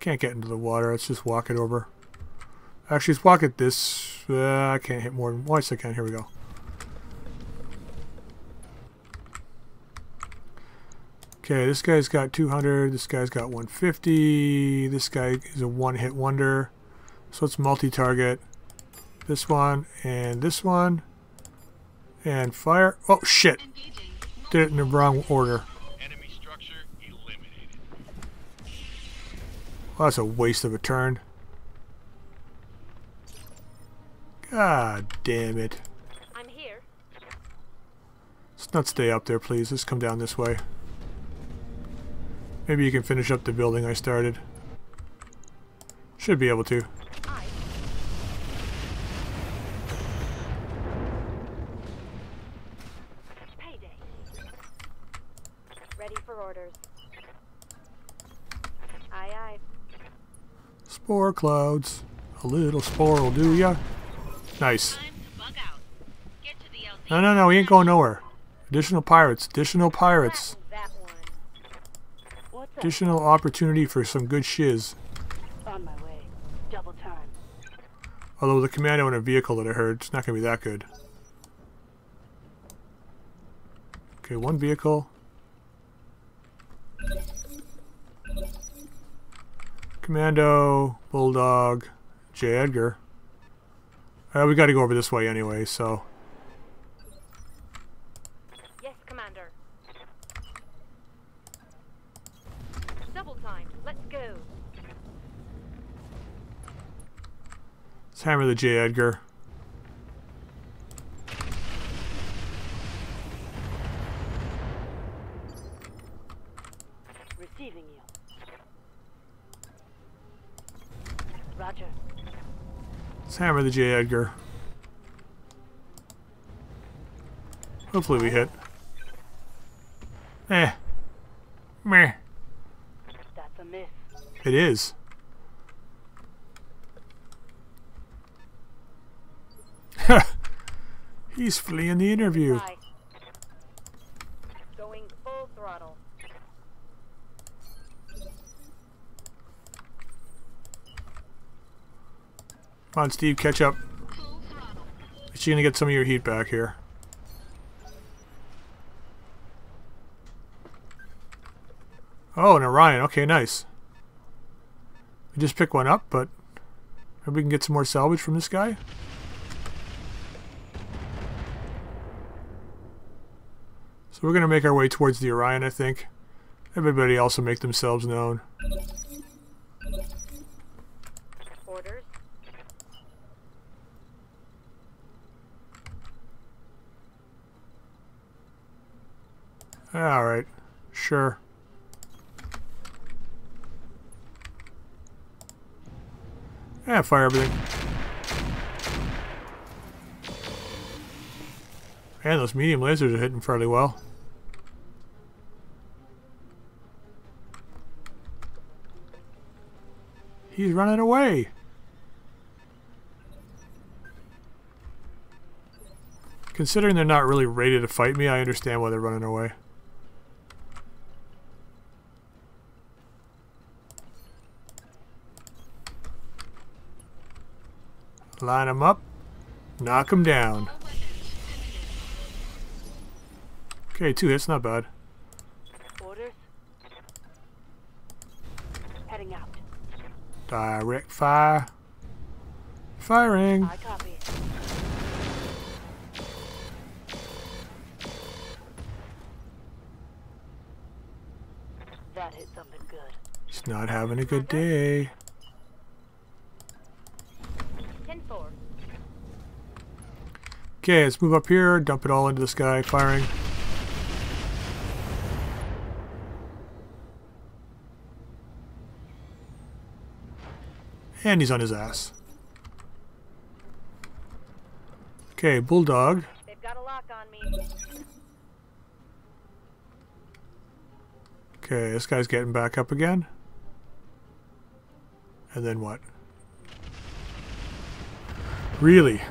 Can't get into the water. Let's just walk it over. Actually, let's walk it this. Uh, I can't hit more than once. I can. Here we go. Okay, this guy's got 200. This guy's got 150. This guy is a one-hit wonder. So it's multi-target. This one and this one. And fire. Oh, shit. Did it in the wrong order. Enemy structure eliminated. Well, that's a waste of a turn. God damn it. I'm here. Let's not stay up there, please. Let's come down this way. Maybe you can finish up the building I started. Should be able to. I. Payday. Ready for orders. Aye, aye. Spore clouds. A little spore will do ya. Nice. No, no, no. We ain't going nowhere. Additional pirates. Additional pirates. Additional opportunity for some good shiz. On my way. Double time. Although the commando in a vehicle that I heard, it's not going to be that good. Okay, one vehicle. Commando, Bulldog, J. Edgar. Uh, we got to go over this way anyway, so. Yes, Commander. Double time. Let's go. Let's hammer the J. Edgar. Receiving you. Roger. Let's hammer the J. Edgar. Hopefully we hit. Eh. Meh. That's a miss. It is. He's fleeing the interview. Going full throttle. On, Steve, catch up. Throttle. You're gonna get some of your heat back here. Oh, an Orion. Okay, nice. We just pick one up, but maybe we can get some more salvage from this guy. So we're gonna make our way towards the Orion, I think. Everybody also make themselves known. Orders. All right, sure. Yeah, fire everything. Man, those medium lasers are hitting fairly well. He's running away. Considering they're not really ready to fight me, I understand why they're running away. Line them up. Knock them down. All weapons imminent. Okay, two hits, not bad. Orders. Heading out. Direct fire. Firing. I copy. That hit something good. He's not having a good day. Okay, let's move up here, dump it all into the sky, firing. And he's on his ass. Okay, Bulldog. They've got a lock on me. Okay, this guy's getting back up again. And then what? Really?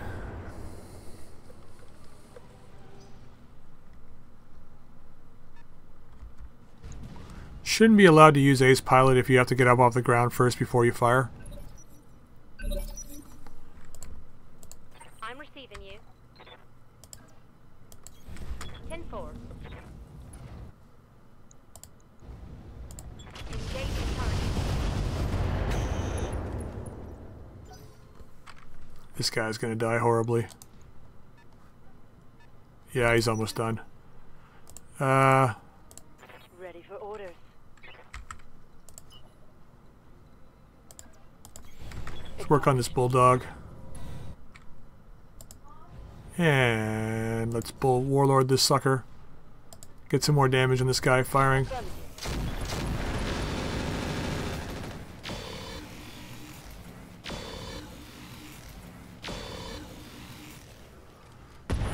Shouldn't be allowed to use Ace Pilot if you have to get up off the ground first before you fire. I'm receiving you. 10-4. Engaging target. This guy's gonna die horribly. Yeah, he's almost done. Uh, Ready for orders. Let's work on this bulldog. And let's bull warlord this sucker. Get some more damage on this guy firing.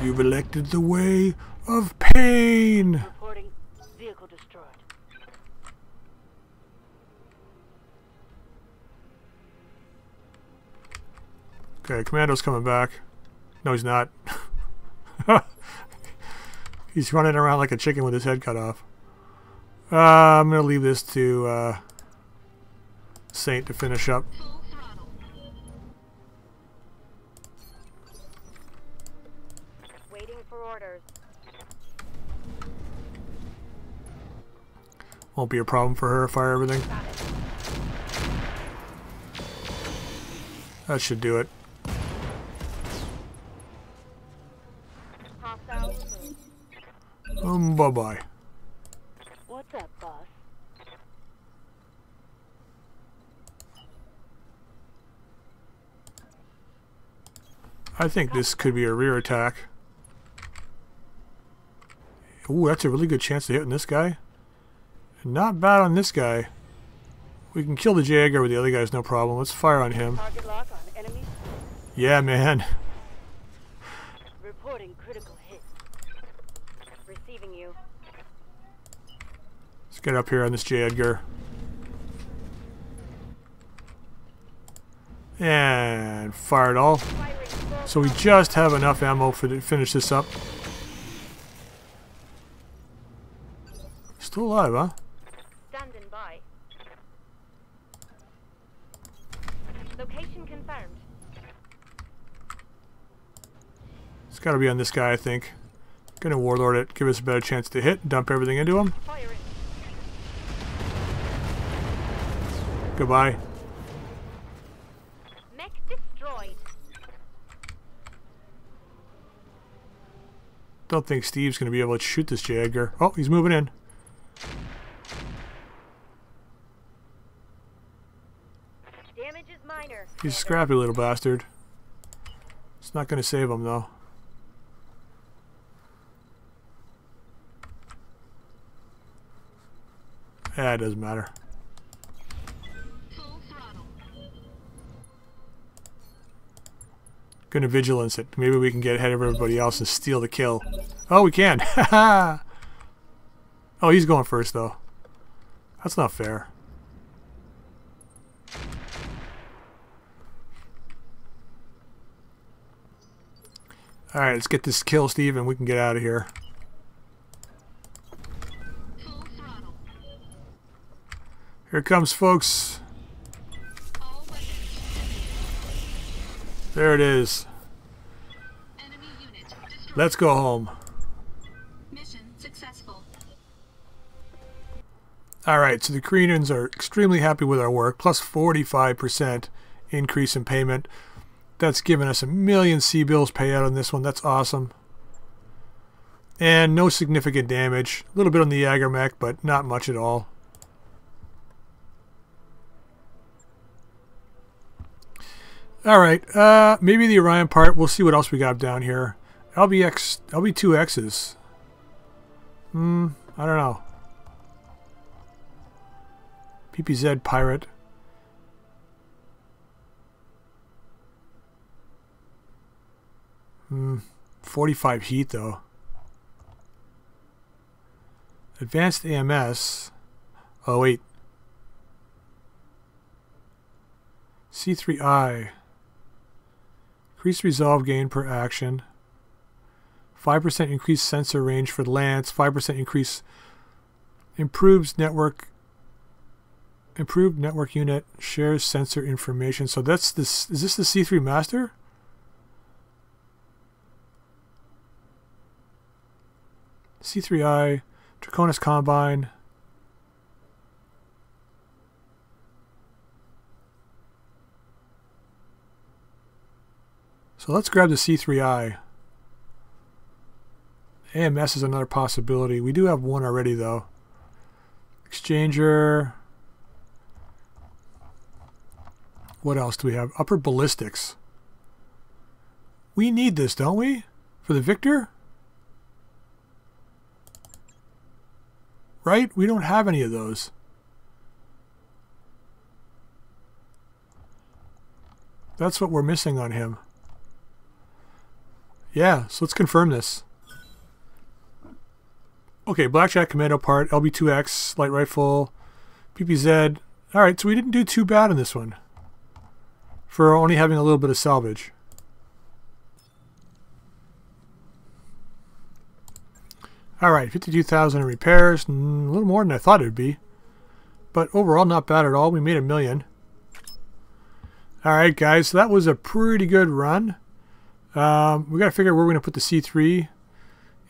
You've elected the way of pain. Reporting vehicle destroyed. Okay, Commando's coming back. No, he's not. he's running around like a chicken with his head cut off. Uh, I'm going to leave this to uh, Saint to finish up. Full throttle. Waiting for orders. Won't be a problem for her. Fire everything. That should do it. Um, bye bye. What's up, boss? I think this could be a rear attack. Ooh, that's a really good chance to hit on this guy. Not bad on this guy. We can kill the Jaeger with the other guys, no problem. Let's fire on him. Target lock on enemy. Yeah, man. Reporting critical hit. Receiving you. Let's get up here on this J. Edgar. And fire it all. So we just have enough ammo for to finish this up. Still alive, huh? Standing by. Location confirmed. It's got to be on this guy, I think. Gonna warlord it, give us a better chance to hit, dump everything into him. Firing. Goodbye. Mech destroyed. Don't think Steve's gonna be able to shoot this J. Edgar. Oh, he's moving in. Damage is minor. He's a scrappy little bastard. It's not gonna save him though. Yeah, it doesn't matter. Gonna vigilance it. Maybe we can get ahead of everybody else and steal the kill. Oh, we can. oh, he's going first though. That's not fair. All right, let's get this kill, Steve, and we can get out of here. Here comes, folks. There it is. Enemy unit destroyed. Let's go home. Mission successful. All right, so the Koreans are extremely happy with our work, plus 45% increase in payment. That's given us a million C bills payout on this one. That's awesome. And no significant damage. A little bit on the JagerMech, but not much at all. All right, uh, maybe the Orion part. We'll see what else we got down here. LBX, LB2Xs. Hmm, I don't know. PPC Pirate. Hmm, 45 heat though. Advanced AMS. Oh wait. C3I. Increased resolve gain per action. 5% increased sensor range for Lance. 5% increase improves network improved network unit shares sensor information. So that's this is this the C3 master? C3I, Draconis Combine. So let's grab the C3I. AMS is another possibility. We do have one already though. Exchanger. What else do we have? Upper ballistics. We need this, don't we? For the Victor? Right? We don't have any of those. That's what we're missing on him. Yeah, so let's confirm this. Okay, Blackjack Commando part, LB2X, light rifle, PPC. Alright, so we didn't do too bad in this one. For only having a little bit of salvage. Alright, 52,000 in repairs. A little more than I thought it would be. But overall, not bad at all. We made a million. Alright, guys, so that was a pretty good run. Um, we got to figure out where we're going to put the C3.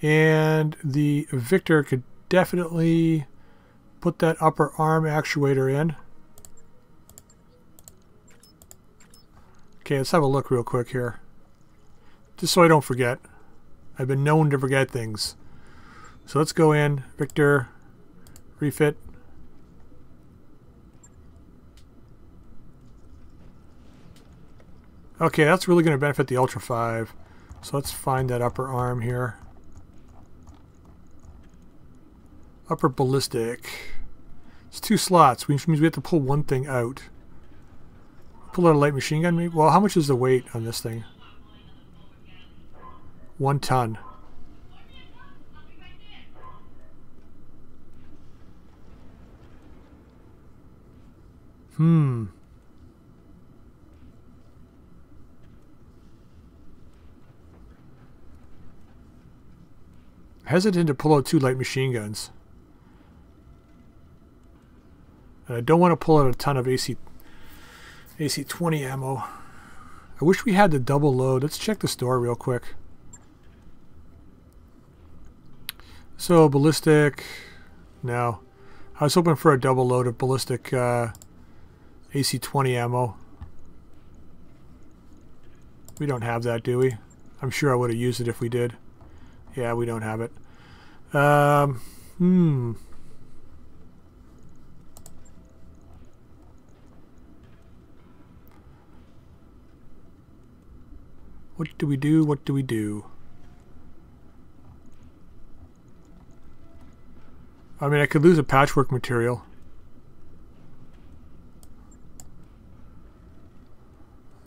And the Victor could definitely put that upper arm actuator in. Okay, let's have a look real quick here. Just so I don't forget. I've been known to forget things. So let's go in, Victor, refit. Okay, that's really going to benefit the Ultra 5. So let's find that upper arm here. Upper ballistic. It's two slots, which means we have to pull one thing out. Pull out a light machine gun, maybe? Well, how much is the weight on this thing? One ton. Hmm. Hesitant to pull out two light machine guns. And I don't want to pull out a ton of AC AC-20 ammo. I wish we had the double load. Let's check the store real quick. So ballistic, no. I was hoping for a double load of ballistic uh, AC-20 ammo. We don't have that, do we? I'm sure I would have used it if we did. Yeah, we don't have it. Um, hmm. What do we do? What do we do? I mean, I could lose a patchwork material.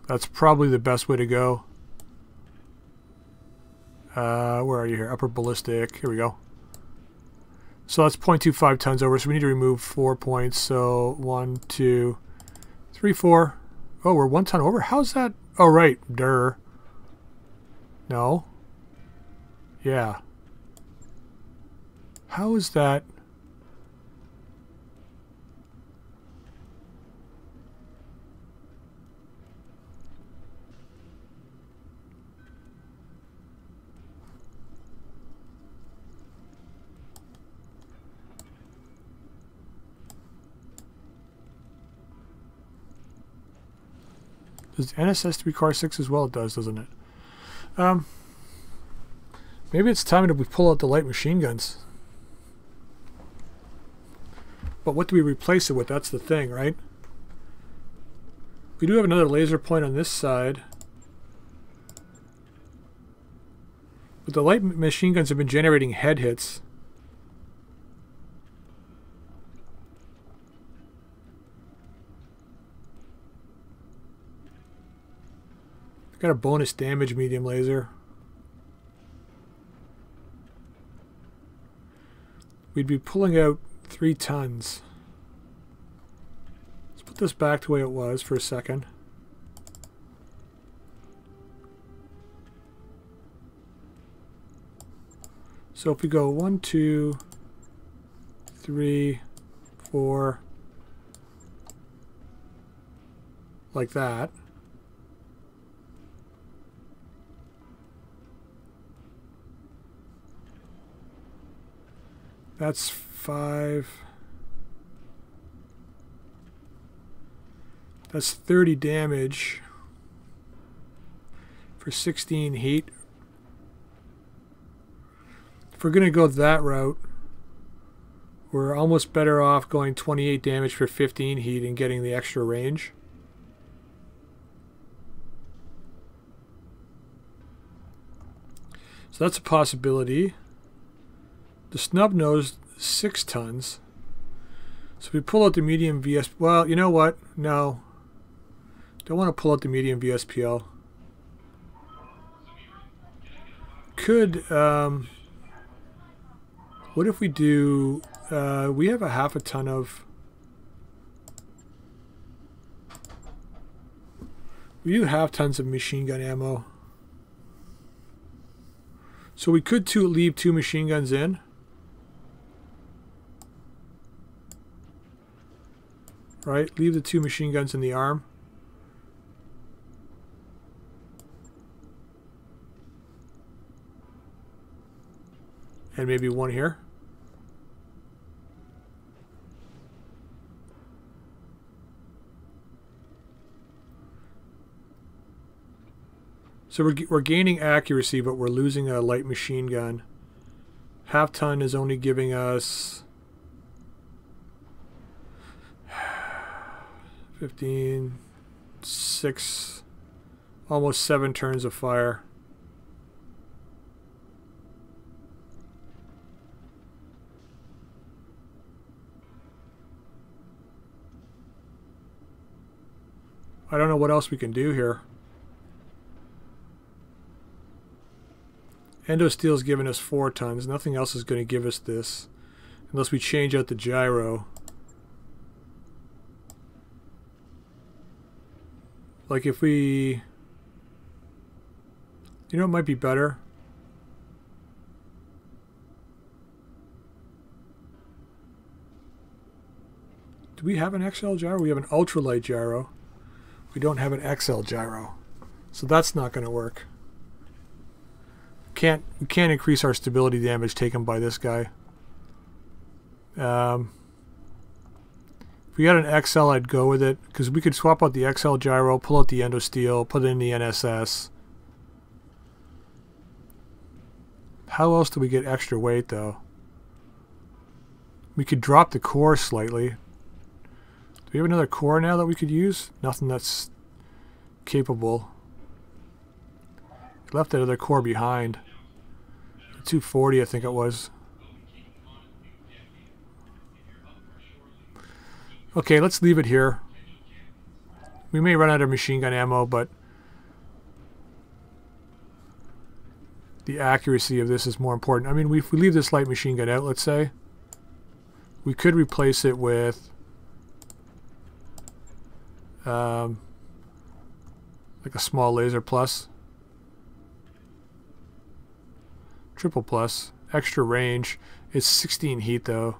That's probably the best way to go. Uh, where are you here? Upper ballistic. Here we go. So that's 0.25 tons over. So we need to remove four points. So one, two, three, four. Oh, we're one ton over. How's that? Oh, right. Durr. No. Yeah. How is that? Does NSS require 6 as well? It does, doesn't it? Um, maybe it's time that we pull out the light machine guns. But what do we replace it with? That's the thing, right? We do have another laser point on this side. But the light machine guns have been generating head hits. Got a bonus damage medium laser. We'd be pulling out three tons. Let's put this back the way it was for a second. So if we go one, two, three, four, like that. That's five. That's 30 damage for 16 heat. If we're going to go that route, we're almost better off going 28 damage for 15 heat and getting the extra range. So that's a possibility. The snub nose, 6 tons. So if we pull out the medium VS... Well, you know what? No. Don't want to pull out the medium VSPL. Could... Um, what if we do... Uh, we have a half a ton of... We do half tons of machine gun ammo. So we could two, leave two machine guns in. Right? Leave the two machine guns in the arm. And maybe one here. So we're, we're gaining accuracy, but we're losing a light machine gun. Half ton is only giving us 15, 6, almost 7 turns of fire. I don't know what else we can do here. Endosteel's giving us 4 tons. Nothing else is going to give us this. Unless we change out the gyro. Like if we... You know it might be better? Do we have an XL gyro? We have an ultralight gyro. We don't have an XL gyro. So that's not going to work. can't we can't increase our stability damage taken by this guy. Um, if we got an XL, I'd go with it because we could swap out the XL gyro, pull out the endo steel, put in the NSS. How else do we get extra weight though? We could drop the core slightly. Do we have another core now that we could use? Nothing that's capable. Left that other core behind. 240 I think it was. Okay, let's leave it here. We may run out of machine gun ammo, but the accuracy of this is more important. I mean, if we leave this light machine gun out, let's say, we could replace it with um, like a small laser. Triple plus. Extra range. It's 16 heat though.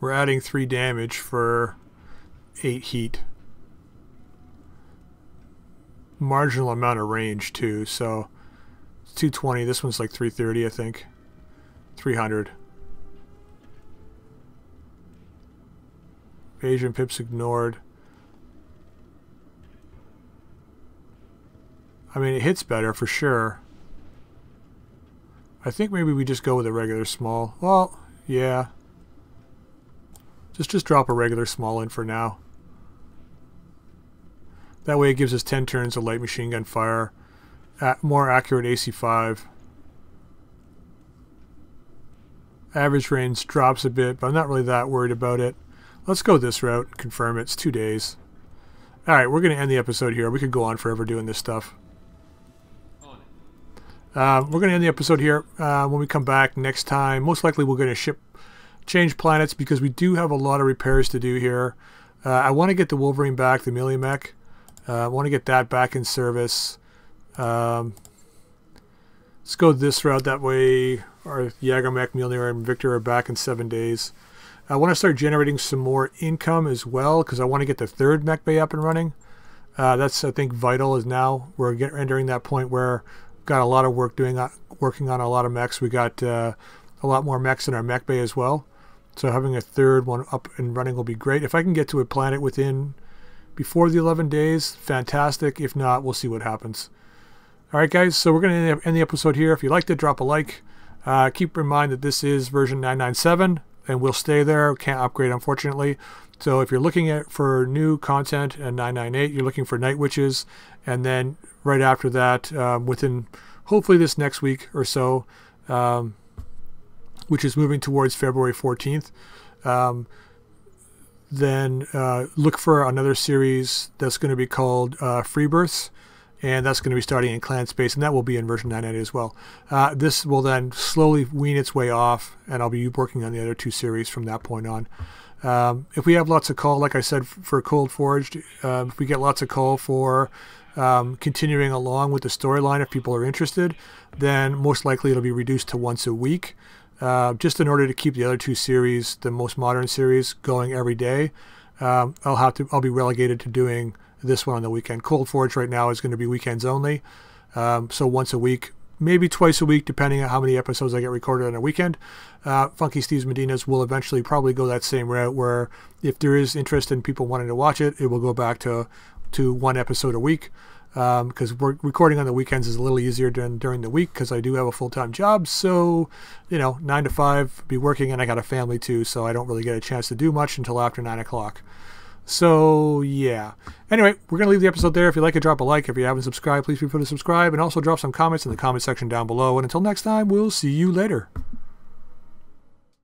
We're adding 3 damage for 8 heat. Marginal amount of range too, so 220. This one's like 330, I think. 300. evasion pips ignored. I mean, it hits better for sure. I think maybe we just go with a regular small. Well, yeah. Just just drop a regular small in for now. That way it gives us 10 turns of light machine gun fire. At more accurate AC5. Average range drops a bit, but I'm not really that worried about it. Let's go this route confirm it. It's two days. Alright, we're going to end the episode here. We could go on forever doing this stuff. Uh, we're going to end the episode here. Uh, when we come back next time, most likely we're going to ship change planets because we do have a lot of repairs to do here. Uh, I want to get the Wolverine back, the Milliamech. Uh, I want to get that back in service. Um, let's go this route. That way our JagerMech, Mjolnir, and Victor are back in seven days. I want to start generating some more income as well because I want to get the third mech bay up and running. Uh, that's I think vital is now we're getting entering that point where we've got a lot of work doing working on a lot of mechs. We got uh, a lot more mechs in our mech bay as well. So having a third one up and running will be great. If I can get to a planet within before the 11 days, fantastic. If not, we'll see what happens. All right, guys. So we're going to end the episode here. If you liked it, drop a like. Uh, keep in mind that this is version 997 and we'll stay there. Can't upgrade, unfortunately. So if you're looking at for new content and 998, you're looking for Night Witches, and then right after that, um, within hopefully this next week or so, um, which is moving towards February 14th, um, then uh, look for another series that's going to be called uh, Free Births and that's going to be starting in clan space and that will be in version 990 as well. Uh, this will then slowly wean its way off and i'll be working on the other two series from that point on. Um, if we have lots of call like i said for cold forged uh, if we get lots of call for um, continuing along with the storyline if people are interested then most likely it'll be reduced to once a week uh, just in order to keep the other two series the most modern series going every day um, i'll have to i'll be relegated to doing this one on the weekend. Cold Forge right now is going to be weekends only. Um, so once a week, maybe twice a week, depending on how many episodes I get recorded on a weekend. Uh, Funky Steve's Medinas will eventually probably go that same route where if there is interest in people wanting to watch it, it will go back to, to one episode a week. Because um, recording on the weekends is a little easier than during the week because I do have a full time job. So, you know, nine to five, be working, and I got a family too, so I don't really get a chance to do much until after nine o'clock. So, yeah. Anyway, we're going to leave the episode there. If you like it, drop a like. If you haven't subscribed, please be sure to subscribe and also drop some comments in the comment section down below. And until next time, we'll see you later.